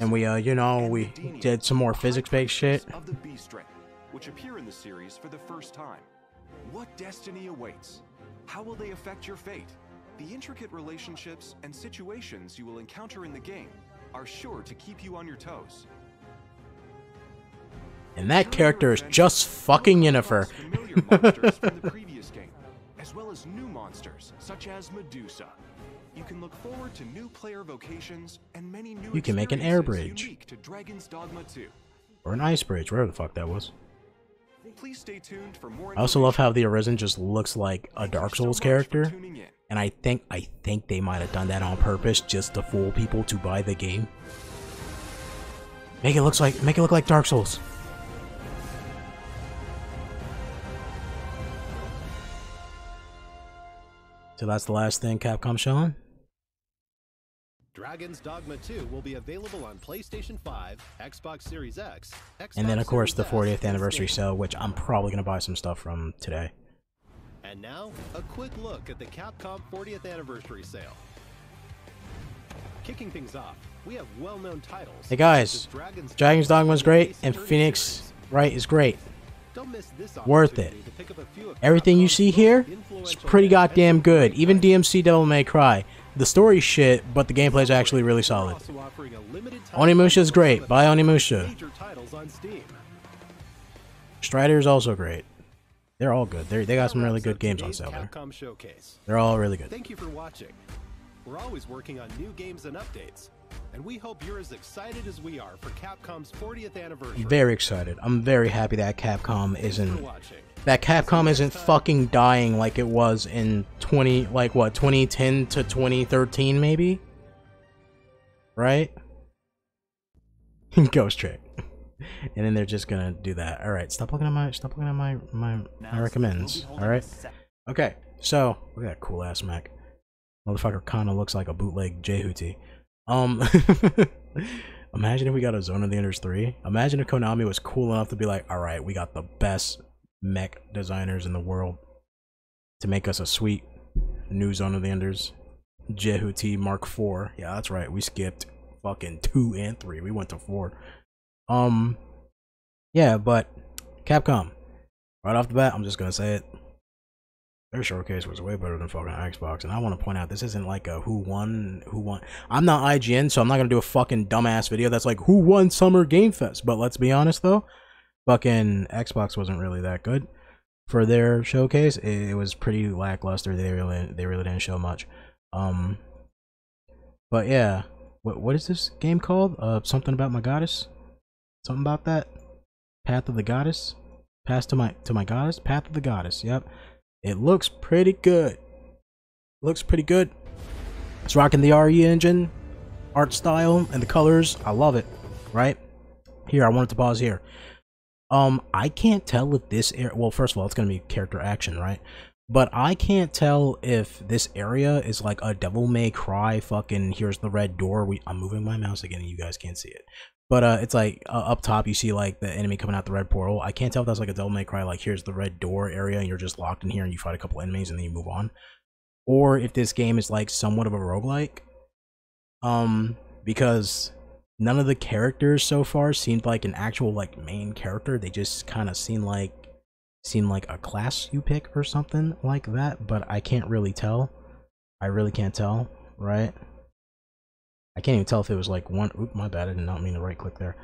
and we uh, you know, we did some more physics-based shit. of the Ray, which appear in the series for the first time. What destiny awaits? How will they affect your fate? The intricate relationships and situations you will encounter in the game are sure to keep you on your toes. And that character is just fucking Yennefer. monsters from the previous game, as well as new monsters such as Medusa. you can look forward to new player vocations and many new You can make an air bridge. to Dragon's Dogma 2. Or an ice bridge, wherever the fuck that was. Please stay tuned for more I also love how the Arisen just looks like a Dark Souls character. And I think I think they might have done that on purpose just to fool people to buy the game. Make it looks like make it look like Dark Souls. So that's the last thing Capcom showing. Dragon's Dogma 2 will be available on PlayStation 5, Xbox Series X, Xbox And then of course the Series S, 40th anniversary sale, which I'm probably gonna buy some stuff from today. And now, a quick look at the Capcom 40th anniversary sale. Kicking things off, we have well-known titles. Hey guys, Dragon's Dragon's Dogma is great, and Phoenix. Wright is great. Don't miss this Worth it. opportunity to pick up a few of Everything you see here is pretty goddamn good. Even DMC Devil May Cry. The story's shit, but the gameplay is actually really solid. Onimusha offering a limited time Onimusha's great. Buy Onimusha. Strider titles on Steam. Strider's also great. They're all good. They they got some really good games on sale there. They're all really good. Thank you for watching. We're always working on new games and updates, and we hope you're as excited as we are for Capcom's 40th anniversary. Very excited. I'm very happy that Capcom isn't that Capcom isn't fucking dying like it was in 20 like what 2010 to 2013 maybe. Right? Ghost Trick. And then they're just gonna do that. All right, stop looking at my stop looking at my my my recommends. All right. Okay, so look at that cool ass mech. Motherfucker kind of looks like a bootleg Jehuty. Um, imagine if we got a Zone of the Enders three. Imagine if Konami was cool enough to be like, all right, we got the best mech designers in the world to make us a sweet new Zone of the Enders Jehuty Mark IV. Yeah, that's right. We skipped fucking two and three. We went to four. Um, yeah, but Capcom. Right off the bat, I'm just gonna say it. Their showcase was way better than fucking Xbox, and I want to point out this isn't like a who won, who won. I'm not IGN, so I'm not gonna do a fucking dumbass video that's like who won Summer Game Fest. But let's be honest though, fucking Xbox wasn't really that good for their showcase. It, it was pretty lackluster. They really, they really didn't show much. Um, but yeah, what what is this game called? Uh, something about my goddess. Something about that. Path of the Goddess. Path to my to my goddess. Path of the Goddess. Yep. It looks pretty good. Looks pretty good. It's rocking the RE engine, art style, and the colors. I love it. Right here, I wanted to pause here. Um, I can't tell if this area. Well, first of all, it's gonna be character action, right? But I can't tell if this area is like a Devil May Cry. Fucking here's the red door. We I'm moving my mouse again, and you guys can't see it. But uh, it's like uh, up top, you see like the enemy coming out the red portal. I can't tell if that's like a Devil May Cry. Like here's the red door area, and you're just locked in here, and you fight a couple enemies, and then you move on. Or if this game is like somewhat of a roguelike. Um, because none of the characters so far seemed like an actual like main character. They just kind of seem like seem like a class you pick or something like that. But I can't really tell. I really can't tell, right? I can't even tell if it was like one. Oop, my bad. I did not mean to right click there.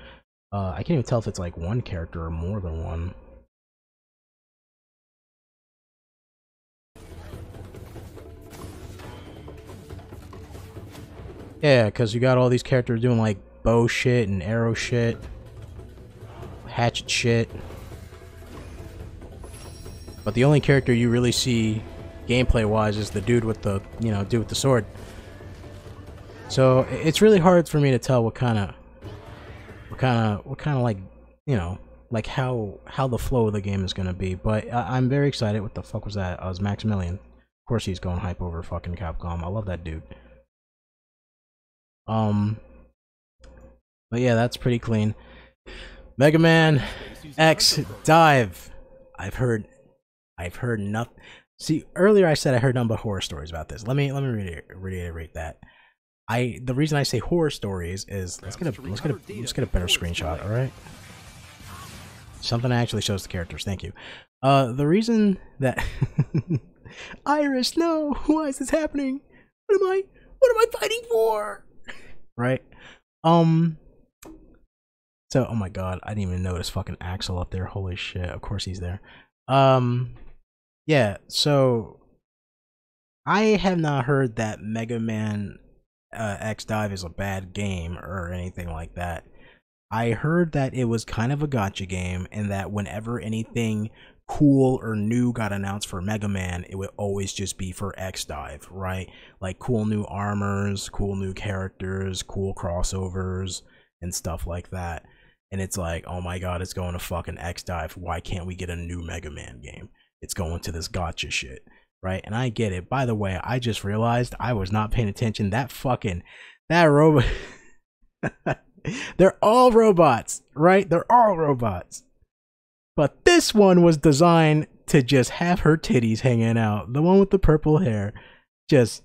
Uh, I can't even tell if it's like one character or more than one. Yeah, because you got all these characters doing like bow shit and arrow shit, hatchet shit. But the only character you really see gameplay wise is the dude with the, you know, dude with the sword. So it's really hard for me to tell what kind of, what kind of, what kind of like, you know, like how how the flow of the game is gonna be. But I, I'm very excited. What the fuck was that? I was Maximilian. Of course he's going hype over fucking Capcom. I love that dude. Um, but yeah, that's pretty clean. Mega Man X Dive. I've heard, I've heard nothing. See, earlier I said I heard nothing but horror stories about this. Let me let me reiter- reiterate that. I the reason I say horror stories is let's get a let's get a let's get a better screenshot. All right. Something that actually shows the characters. Thank you. Uh, the reason that Iris, no, why is this happening? What am I? What am I fighting for? right? Um. So, oh my god, I didn't even notice fucking Axl up there. Holy shit! Of course he's there. Um. Yeah. So, I have not heard that Mega Man uh, X Dive is a bad game or anything like that. I heard that it was kind of a gotcha game and that whenever anything cool or new got announced for Mega Man, it would always just be for X Dive, right? Like cool new armors, cool new characters, cool crossovers, and stuff like that. And it's like, oh my god, it's going to fucking X Dive. Why can't we get a new Mega Man game? It's going to this gotcha shit, right? And I get it. By the way, I just realized I was not paying attention. That fucking, that robot. They're all robots, right? They're all robots. But this one was designed to just have her titties hanging out. The one with the purple hair. Just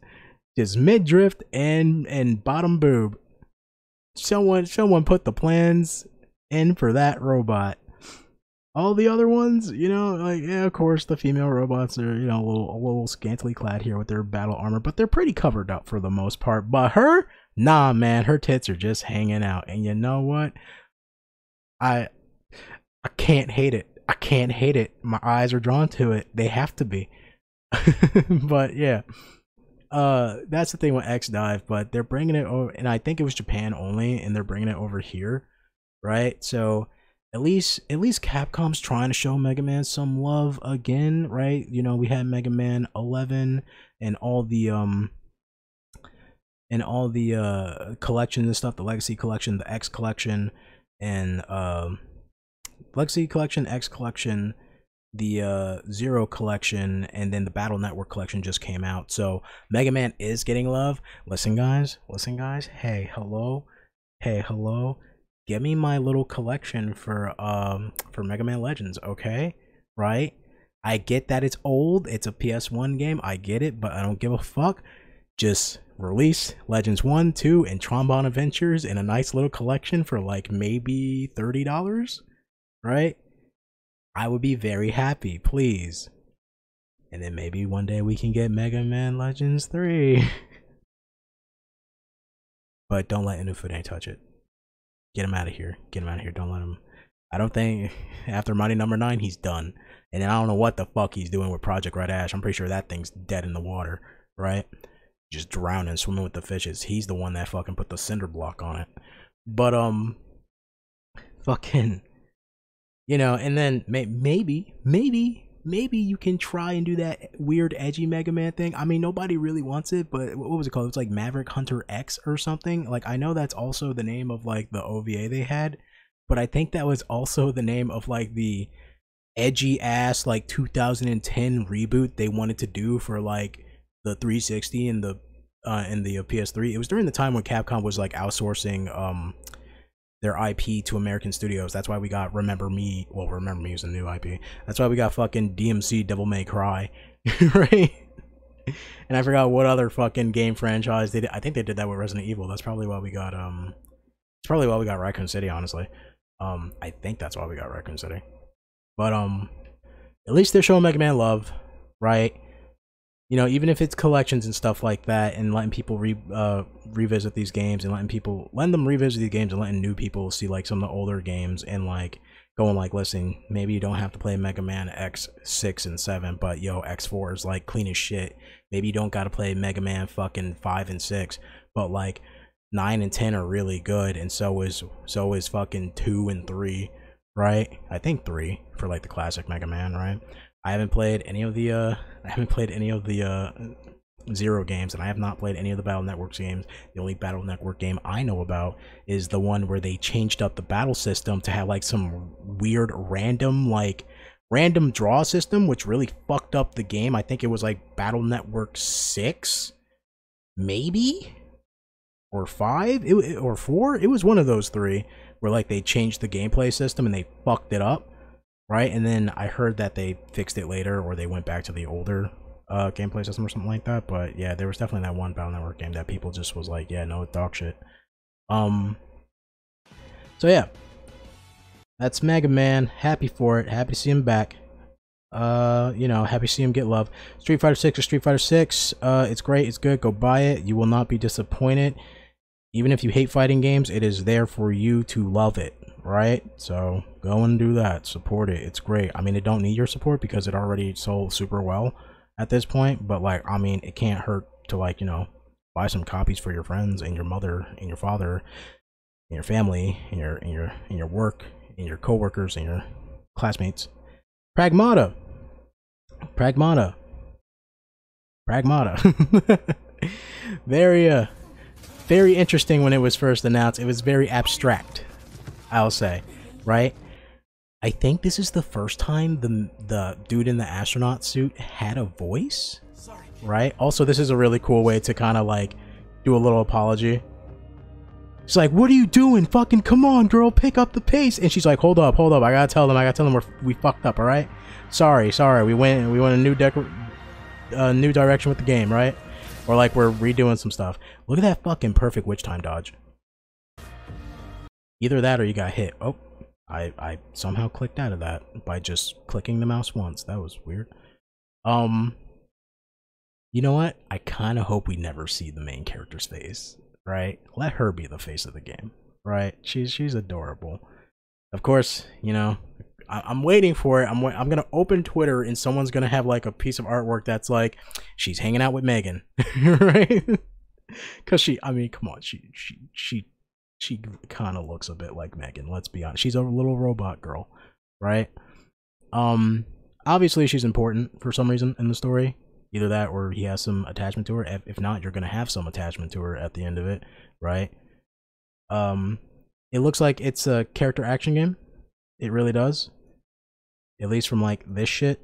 just midriff and and bottom boob. Someone someone put the plans in for that robot. All the other ones, you know, like yeah, of course the female robots are, you know, a little, a little scantily clad here with their battle armor, but they're pretty covered up for the most part. But her, nah man, her tits are just hanging out. And you know what? I I can't hate it. I can't hate it. My eyes are drawn to it. They have to be. but yeah. Uh that's the thing with X Dive, but they're bringing it over and I think it was Japan only and they're bringing it over here, right? So at least at least Capcom's trying to show Mega Man some love again, right? You know, we had Mega Man 11 and all the um and all the uh collections and stuff, the Legacy collection, the X collection and um Legacy collection, X collection, the uh, Zero collection, and then the Battle Network collection just came out. So Mega Man is getting love. Listen, guys. Listen, guys. Hey, hello. Hey, hello. Give me my little collection for um for Mega Man Legends, okay? Right? I get that it's old. It's a PS1 game. I get it, but I don't give a fuck. Just release Legends 1, 2, and Tron Bonne Adventures in a nice little collection for like maybe $30 right? I would be very happy, please. And then maybe one day we can get Mega Man Legends 3. but don't let Inafune touch it. Get him out of here. Get him out of here. Don't let him. I don't think after Mighty Number. 9, he's done. And then I don't know what the fuck he's doing with Project Red Ash. I'm pretty sure that thing's dead in the water, right? Just drowning, swimming with the fishes. He's the one that fucking put the cinder block on it. But, um, fucking you know and then may- maybe maybe maybe you can try and do that weird edgy mega man thing. I mean nobody really wants it but what was it called? It's like maverick hunter x or something? Like i know that's also the name of like the ova they had but i think that was also the name of like the edgy ass like 2010 reboot they wanted to do for like the 360 and the uh and the ps3 it was during the time when capcom was like outsourcing um their IP to American studios. That's why we got Remember Me. Well, Remember Me is a new IP. That's why we got fucking DMC Devil May Cry, right? And I forgot what other fucking game franchise they did. I think they did that with Resident Evil. That's probably why we got um. It's probably why we got Raccoon City. Honestly, um, I think that's why we got Raccoon City. But um, at least they're showing Mega Man love, right? You know, even if it's collections and stuff like that, and letting people re uh, revisit these games and letting people letting them revisit these games and letting new people see like some of the older games and like going like, listen, maybe you don't have to play Mega Man X six and seven, but yo, X four is like clean as shit. Maybe you don't got to play Mega Man fucking five and six, but like nine and ten are really good, and so is so is fucking two and three, right? I think three for like the classic Mega Man, right? I haven't played any of the uh I haven't played any of the uh Zero games, and I have not played any of the Battle Networks games. The only Battle Network game I know about is the one where they changed up the battle system to have like some weird random like random draw system, which really fucked up the game. I think it was like Battle Network six, maybe or five, it, or four. It was one of those three where like they changed the gameplay system and they fucked it up right? And then I heard that they fixed it later, or they went back to the older uh, gameplay system or something like that. But yeah, there was definitely that one Battle Network game that people just was like, yeah, no, dog shit. Um. So yeah, that's Mega Man. Happy for it. Happy to see him back. Uh, you know, happy to see him get love. Street Fighter Six or Street Fighter Six. Uh, it's great. It's good. Go buy it. You will not be disappointed. Even if you hate fighting games, it is there for you to love it right? So go and do that. Support it. It's great. I mean, it don't need your support because it already sold super well, at this point, but like I mean, it can't hurt to like you know buy some copies for your friends and your mother and your father and your family and your and your and your work and your coworkers and your classmates. Pragmata, Pragmata, Pragmata. very uh, very interesting when it was first announced. It was very abstract, I'll say, right? I think this is the first time the the dude in the astronaut suit had a voice, right? Also, this is a really cool way to kind of like do a little apology. She's like, "What are you doing? Fucking come on, girl, pick up the pace." And she's like, "Hold up, hold up. I gotta tell them. I gotta tell them we're we fucked up. All right. Sorry, sorry. We went we went a new deck, uh, new direction with the game, right? Or like we're redoing some stuff. Look at that fucking perfect witch time dodge. Either that or you got hit. Oh, I I somehow clicked out of that by just clicking the mouse once. That was weird. Um you know what? I kind of hope we never see the main character's face, right? Let her be the face of the game, right? She's she's adorable. Of course, you know, I, am waiting for it. I'm I'm gonna open Twitter and someone's gonna have like a piece of artwork that's like she's hanging out with Megan, right? Because she, I mean, come on, she she she she kind of looks a bit like Megan. Let's be honest. She's a little robot girl, right? Um, obviously she's important for some reason in the story. Either that or he has some attachment to her. If, not, you're gonna have some attachment to her at the end of it, right? Um, it looks like it's a character action game. It really does. At least from like this shit.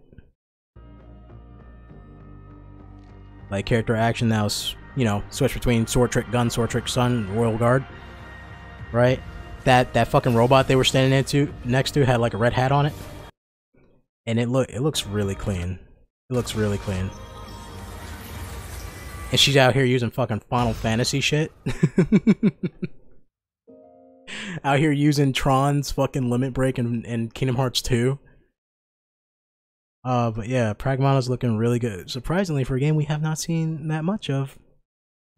Like character action now, you know, switch between sword trick gun, sword trick sun, royal guard right? That that fucking robot they were standing into next to had like a red hat on it, and it look it looks really clean. It looks really clean. And she's out here using fucking Final Fantasy shit. out here using Tron's fucking Limit Break and, and Kingdom Hearts 2. Uh, but yeah, Pragmata's looking really good. Surprisingly, for a game we have not seen that much of,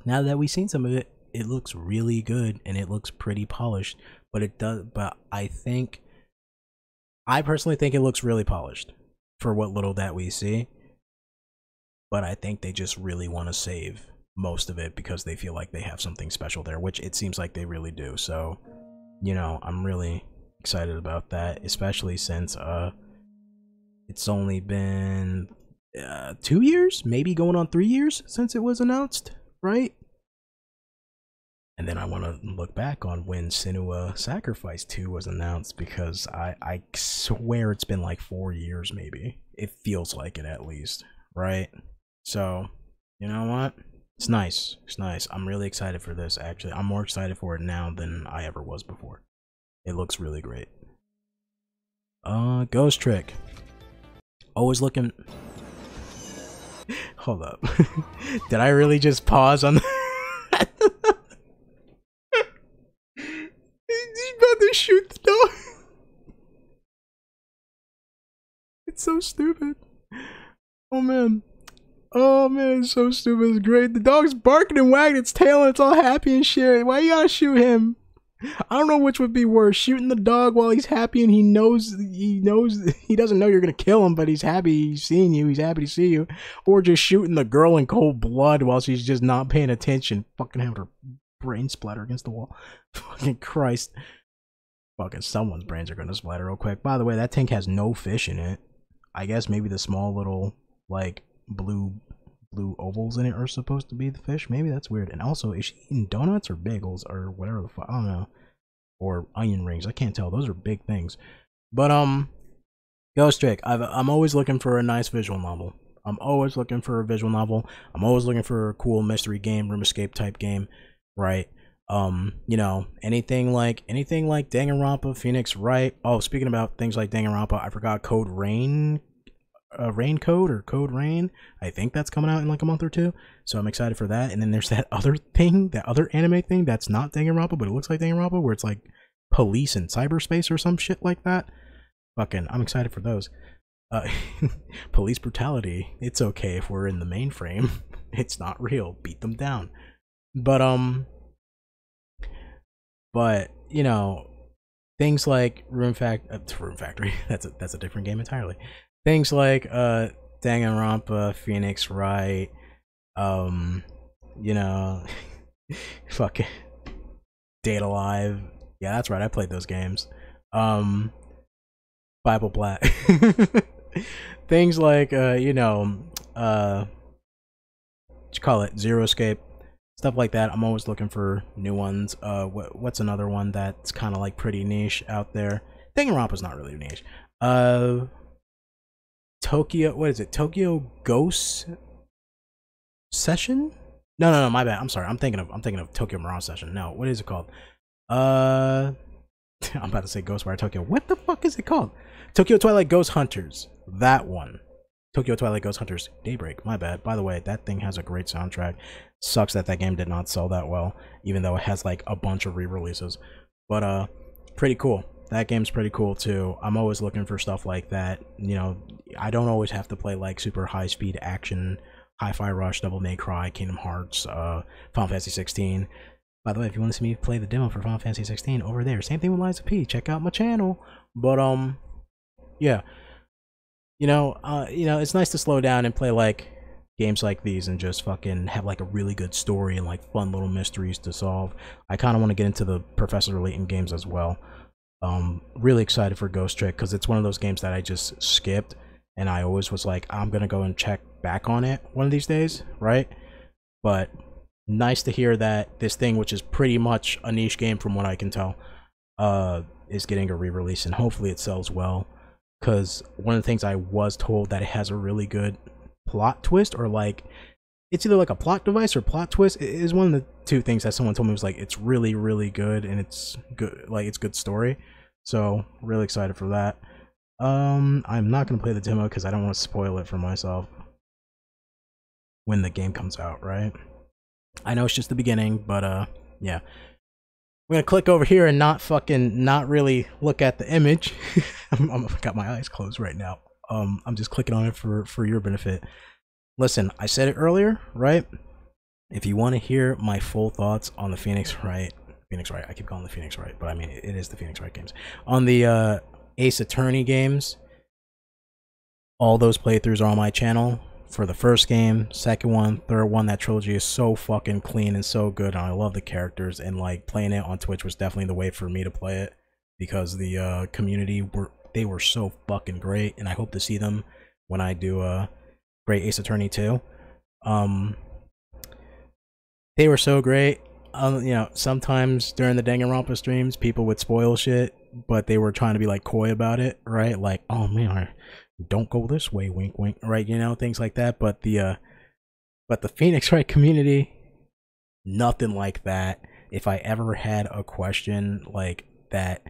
now that we've seen some of it, it looks really good and it looks pretty polished but it does but i think i personally think it looks really polished for what little that we see. But i think they just really want to save most of it because they feel like they have something special there which it seems like they really do. So you know i'm really excited about that especially since uh it's only been uh, two years maybe going on three years since it was announced right and then I want to look back on when Senua Sacrifice 2 was announced because I, I swear it's been like four years, maybe. It feels like it at least, right? So, you know what? It's nice. It's nice. I'm really excited for this, actually. I'm more excited for it now than I ever was before. It looks really great. Uh, Ghost Trick. Always looking. Hold up. Did I really just pause on the. about to shoot the dog. It's so stupid. Oh man. Oh man, it's so stupid. It's great. The dog's barking and wagging its tail and it's all happy and shit. Why you gotta shoot him? I don't know which would be worse, shooting the dog while he's happy and he knows he knows he doesn't know you're gonna kill him, but he's happy he's seeing you, he's happy to see you, or just shooting the girl in cold blood while she's just not paying attention, fucking having her brain splatter against the wall. Fucking Christ fucking someone's brains are gonna splatter real quick. By the way, that tank has no fish in it. I guess maybe the small little like blue blue ovals in it are supposed to be the fish. Maybe that's weird. And also, is she eating donuts or bagels or whatever the fuck? I don't know. Or onion rings. I can't tell. Those are big things. But um, Ghost Trick. i I'm always looking for a nice visual novel. I'm always looking for a visual novel. I'm always looking for a cool mystery game, room escape type game, right? um you know anything like anything like danganronpa phoenix wright oh speaking about things like danganronpa i forgot code rain uh, rain code or code rain i think that's coming out in like a month or two. So i'm excited for that. And then there's that other thing that other anime thing that's not danganronpa but it looks like danganronpa where it's like police in cyberspace or some shit like that. Fucking i'm excited for those. Uh police brutality it's okay if we're in the mainframe. It's not real. Beat them down. But um but you know, things like Room Fact, uh, Room Factory. That's a that's a different game entirely. Things like uh Danganronpa, Phoenix Wright, um, you know, fucking Date A Live. Yeah, that's right. I played those games. Um, Bible Black. Things like uh, you know, uh, you call it, Zero Escape, stuff like that. I'm always looking for new ones. Uh, what, what's another one that's kind of like pretty niche out there? Danganronpa's not really niche. Uh, Tokyo, what is it? Tokyo Ghost Session? No, no, no, my bad. I'm sorry. I'm thinking of I'm thinking of Tokyo Mirage Session. No, what is it called? Uh, I'm about to say Ghostwire Tokyo. What the fuck is it called? Tokyo Twilight Ghost Hunters. That one. Tokyo Twilight Ghost Hunters Daybreak. My bad. By the way, that thing has a great soundtrack. Sucks that that game did not sell that well, even though it has like a bunch of re-releases. But uh, pretty cool. That game's pretty cool too. I'm always looking for stuff like that. You know, I don't always have to play like super high speed action, Hi-Fi Rush, Devil May Cry, Kingdom Hearts, uh, Final Fantasy 16. By the way, if you want to see me play the demo for Final Fantasy 16 over there, same thing with Lies of P. Check out my channel. But um, yeah, you know, uh, you know, it's nice to slow down and play like games like these and just fucking have like a really good story and like fun little mysteries to solve. I kind of want to get into the Professor Layton games as well. Um, really excited for Ghost Trick because it's one of those games that I just skipped and I always was like, I'm gonna go and check back on it one of these days, right? But nice to hear that this thing, which is pretty much a niche game from what I can tell, uh, is getting a re-release and hopefully it sells well. Because one of the things I was told that it has a really good plot twist or like it's either like a plot device or plot twist. It is one of the two things that someone told me was like it's really really good and it's good like it's good story. So really excited for that. Um i'm not gonna play the demo because i don't want to spoil it for myself when the game comes out right? I know it's just the beginning but uh yeah. We're gonna click over here and not fucking not really look at the image. I'm, I'm got my eyes closed right now. Um i'm just clicking on it for for your benefit listen i said it earlier right if you want to hear my full thoughts on the phoenix wright phoenix wright i keep calling the phoenix wright but i mean it is the phoenix wright games on the uh ace attorney games all those playthroughs are on my channel for the first game, second one, third one. That trilogy is so fucking clean and so good. And I love the characters and like playing it on Twitch was definitely the way for me to play it because the uh, community were they were so fucking great, and I hope to see them when I do a uh, Great Ace Attorney too. Um, they were so great. Um, you know, sometimes during the Danganronpa streams, people would spoil shit, but they were trying to be like coy about it, right? Like, oh man, don't go this way, wink, wink, right? You know, things like that. But the, uh, but the Phoenix Wright community, nothing like that. If I ever had a question like that,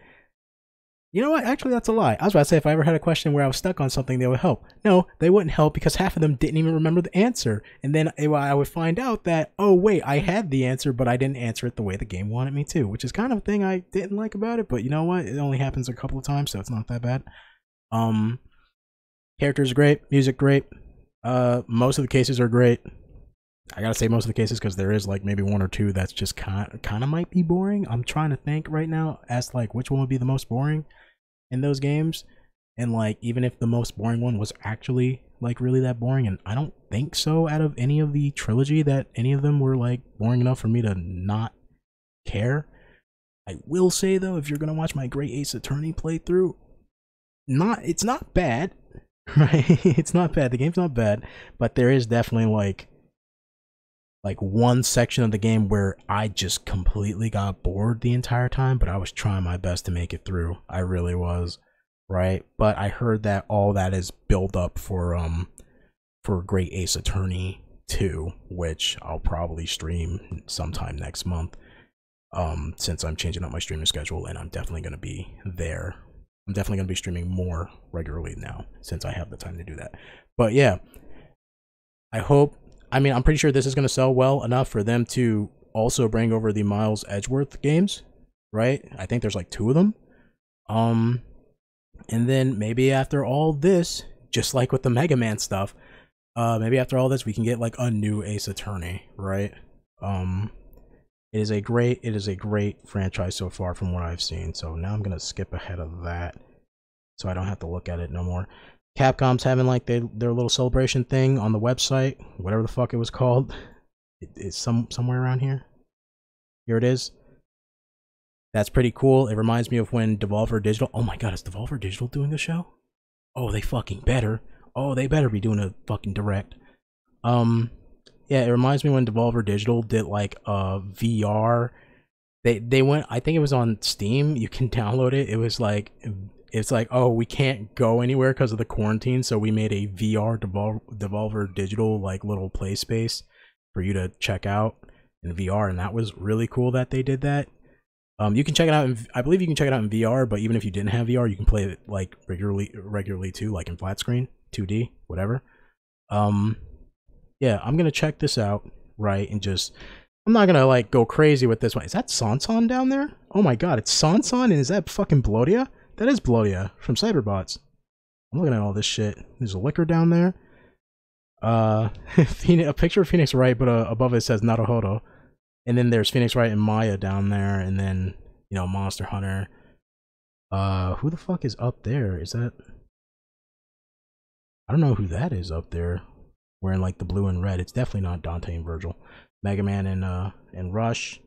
you know what? Actually, that's a lie. I was about to say if I ever had a question where I was stuck on something, they would help. No, they wouldn't help because half of them didn't even remember the answer. And then I would find out that, oh, wait, I had the answer, but I didn't answer it the way the game wanted me to, which is kind of a thing I didn't like about it. But you know what? It only happens a couple of times, so it's not that bad. Um, characters great, music great. Uh, most of the cases are great. I gotta say most of the cases because there is like maybe one or two that's just kind kind of might be boring. I'm trying to think right now as like which one would be the most boring in those games, and like even if the most boring one was actually like really that boring, and I don't think so. Out of any of the trilogy, that any of them were like boring enough for me to not care. I will say though, if you're gonna watch my Great Ace Attorney playthrough, not it's not bad, right? it's not bad. The game's not bad, but there is definitely like like one section of the game where I just completely got bored the entire time, but I was trying my best to make it through. I really was, right? But I heard that all that is built up for um for Great Ace Attorney 2, which I'll probably stream sometime next month. Um since I'm changing up my streaming schedule and I'm definitely going to be there. I'm definitely going to be streaming more regularly now since I have the time to do that. But yeah, I hope I mean, I'm pretty sure this is going to sell well enough for them to also bring over the Miles Edgeworth games, right? I think there's like two of them. Um, and then maybe after all this, just like with the Mega Man stuff, uh, maybe after all this, we can get like a new Ace Attorney, right? Um, it is a great, it is a great franchise so far from what I've seen. So now I'm gonna skip ahead of that, so I don't have to look at it no more. Capcom's having like their little celebration thing on the website, whatever the fuck it was called. It, it's some somewhere around here. Here it is. That's pretty cool. It reminds me of when Devolver Digital. Oh my god, is Devolver Digital doing a show? Oh, they fucking better. Oh, they better be doing a fucking direct. Um, yeah, it reminds me when Devolver Digital did like a VR. They they went. I think it was on Steam. You can download it. It was like it's like oh we can't go anywhere because of the quarantine, so we made a VR Devol- Devolver Digital like little play space for you to check out in VR, and that was really cool that they did that. Um, you can check it out. In, I believe you can check it out in VR, but even if you didn't have VR, you can play it like regularly, regularly too, like in flat screen, 2D, whatever. Um, yeah, I'm gonna check this out, right, and just I'm not gonna like go crazy with this one. Is that Sanson down there? Oh my god, it's Sanson, and is that fucking Blodia? That is Blodia from Cyberbots. I'm looking at all this shit. There's a liquor down there. Uh, a picture of Phoenix Wright, but uh, above it says Naruhodo. And then there's Phoenix Wright and Maya down there, and then you know Monster Hunter. Uh, who the fuck is up there? Is that? I don't know who that is up there, wearing like the blue and red. It's definitely not Dante and Virgil. Mega Man and uh and Rush.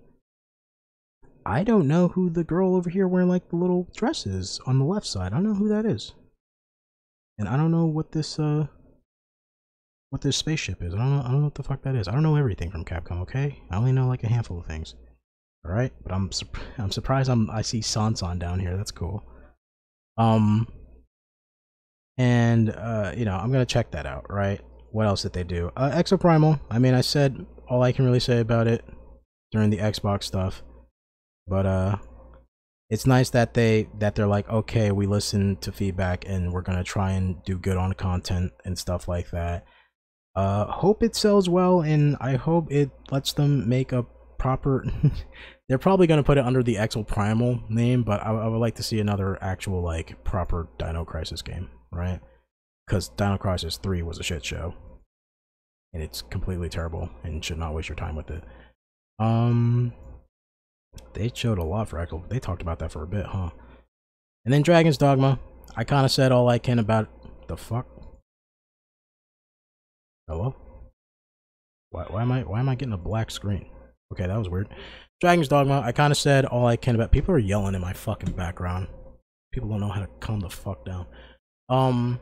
I don't know who the girl over here wearing like the little dress is on the left side. I don't know who that is. And I don't know what this uh what this spaceship is. I don't know I don't know what the fuck that is. I don't know everything from Capcom, okay? I only know like a handful of things. All right? But I'm I'm surprised I'm I see Sansan down here. That's cool. Um and uh you know, I'm going to check that out, right? What else did they do? Uh Exoprimal. I mean, I said all I can really say about it during the Xbox stuff. But uh it's nice that they that they're like okay we listen to feedback and we're gonna try and do good on content and stuff like that. Uh hope it sells well and i hope it lets them make a proper they're probably gonna put it under the exoprimal name but I, I would like to see another actual like proper dino crisis game right? Because dino crisis 3 was a shit show. And it's completely terrible and should not waste your time with it. Um they showed a lot for Echo. They talked about that for a bit, huh? And then Dragon's Dogma. I kind of said all I can about the fuck. Hello? Why, why am I why am I getting a black screen? Okay, that was weird. Dragon's Dogma. I kind of said all I can about. People are yelling in my fucking background. People don't know how to calm the fuck down. Um,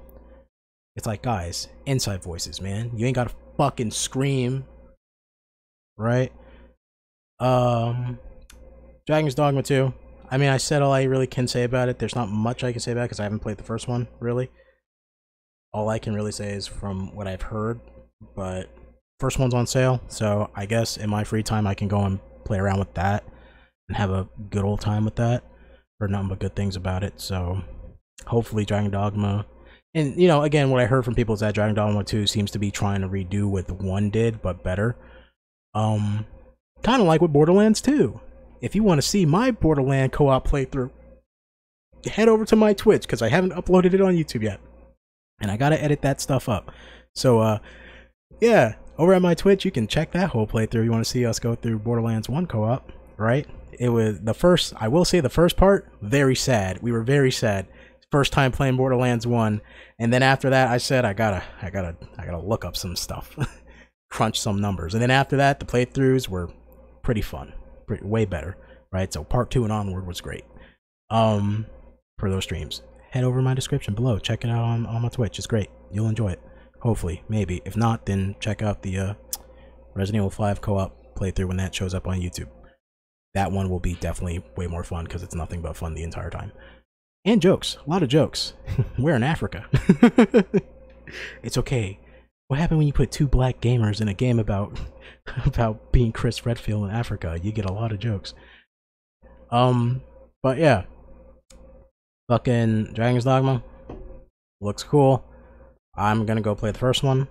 it's like guys, inside voices, man. You ain't gotta fucking scream, right? Um. Dragon's Dogma 2. I mean, I said all I really can say about it. There's not much I can say about it because I haven't played the first one, really. All I can really say is from what I've heard, but first one's on sale, so I guess in my free time I can go and play around with that and have a good old time with that. Heard nothing but good things about it, so hopefully Dragon Dogma. And, you know, again, what I heard from people is that Dragon Dogma 2 seems to be trying to redo what the 1 did, but better. Um, kind of like with Borderlands 2 if you want to see my Borderland co-op playthrough, head over to my Twitch because I haven't uploaded it on YouTube yet, and I gotta edit that stuff up. So, uh, yeah, over at my Twitch, you can check that whole playthrough. You want to see us go through Borderlands One co-op, right? It was the first. I will say the first part very sad. We were very sad. First time playing Borderlands One, and then after that, I said I gotta, I gotta, I gotta look up some stuff, crunch some numbers, and then after that, the playthroughs were pretty fun way better, right? So part two and onward was great. Um, for those streams, head over my description below. Check it out on, on my Twitch. It's great. You'll enjoy it. Hopefully, maybe. If not, then check out the uh, Resident Evil 5 co-op playthrough when that shows up on YouTube. That one will be definitely way more fun because it's nothing but fun the entire time. And jokes. A lot of jokes. We're in Africa. it's okay. What happened when you put two black gamers in a game about about being Chris Redfield in Africa? You get a lot of jokes. Um, but yeah, fucking Dragon's Dogma looks cool. I'm gonna go play the first one,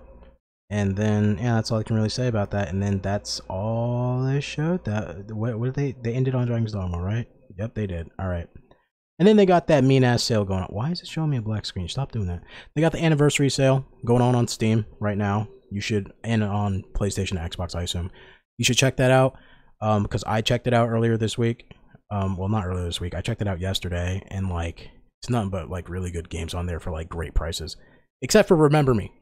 and then yeah, that's all I can really say about that. And then that's all they showed. That what, what did they they ended on Dragon's Dogma, right? Yep, they did. All right. And then they got that mean ass sale going on. Why is it showing me a black screen? Stop doing that. They got the anniversary sale going on on Steam right now. You should, and on PlayStation, Xbox, I assume. You should check that out um, because I checked it out earlier this week. Um, well, not earlier this week. I checked it out yesterday, and like it's nothing but like really good games on there for like great prices. except for Remember Me.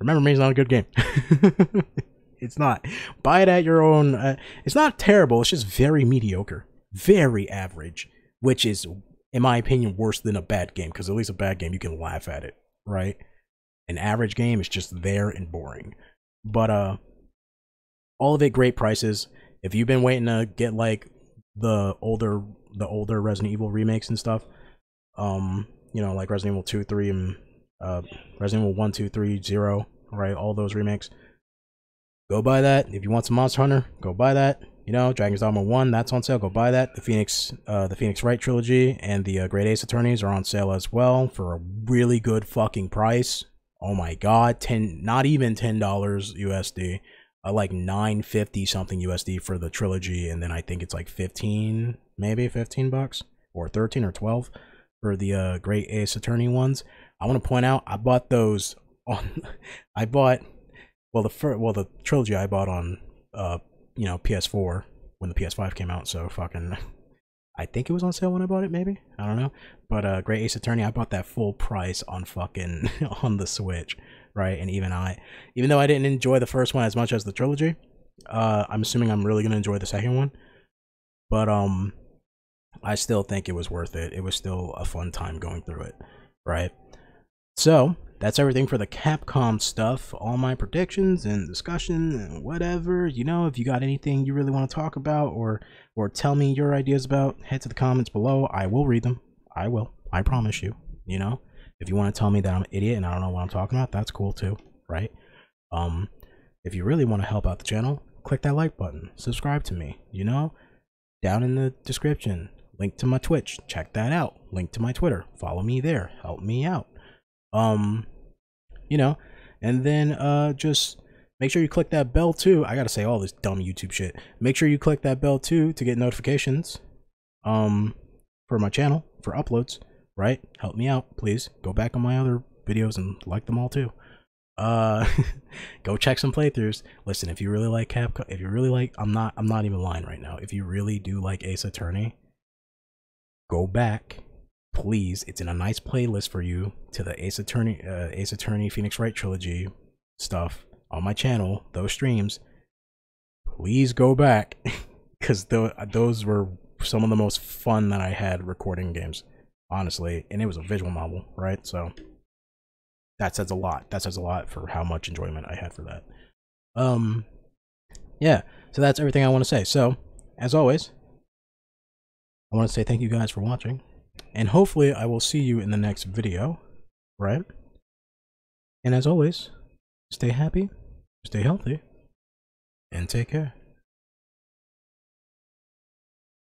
Remember Me is not a good game. it's not. Buy it at your own. Uh, it's not terrible. It's just very mediocre, very average, which is, in my opinion, worse than a bad game. Because at least a bad game you can laugh at it, right? An average game is just there and boring. But uh, all of it great prices. If you've been waiting to get like the older the older Resident Evil remakes and stuff, um, you know, like Resident Evil 2, 3, and uh, Resident Evil 1, 2, 3, 0, right? All those remakes. Go buy that. If you want some Monster Hunter, go buy that. You know, Dragon's Dogma 1, that's on sale. Go buy that. The Phoenix uh, the Phoenix Wright trilogy and the uh, Great Ace Attorneys are on sale as well for a really good fucking price. Oh my god, 10 not even $10 USD. Uh, like 950 something USD for the trilogy and then I think it's like 15 maybe 15 bucks or 13 or 12 for the uh, Great Ace Attorney ones. I want to point out I bought those on I bought well the first well the trilogy I bought on uh you know PS4 when the PS5 came out so fucking I think it was on sale when I bought it maybe I don't know but uh Great Ace Attorney I bought that full price on fucking on the Switch right and even I even though I didn't enjoy the first one as much as the trilogy uh I'm assuming I'm really to enjoy the second one but um I still think it was worth it. It was still a fun time going through it, right? So that's everything for the Capcom stuff. All my predictions and discussion and whatever. You know, if you got anything you really want to talk about or or tell me your ideas about, head to the comments below. I will read them. I will. I promise you. You know, if you want to tell me that I'm an idiot and I don't know what I'm talking about, that's cool too, right? Um, if you really want to help out the channel, click that like button. Subscribe to me. You know, down in the description link to my Twitch. Check that out. Link to my Twitter. Follow me there. Help me out. Um, you know, and then uh just make sure you click that bell too. I gotta say all this dumb YouTube shit. Make sure you click that bell too to get notifications. Um, for my channel for uploads. Right? Help me out, please. Go back on my other videos and like them all too. Uh, go check some playthroughs. Listen, if you really like Capcom, if you really like, I'm not, I'm not even lying right now. If you really do like Ace Attorney, go back please it's in a nice playlist for you to the ace attorney uh, ace attorney phoenix wright trilogy stuff on my channel those streams. Please go back because th- those were some of the most fun that i had recording games honestly and it was a visual novel right? So that says a lot that says a lot for how much enjoyment i had for that. Um yeah so that's everything i want to say. So as always I want to say thank you guys for watching. And hopefully I will see you in the next video, right? And as always, stay happy, stay healthy, and take care.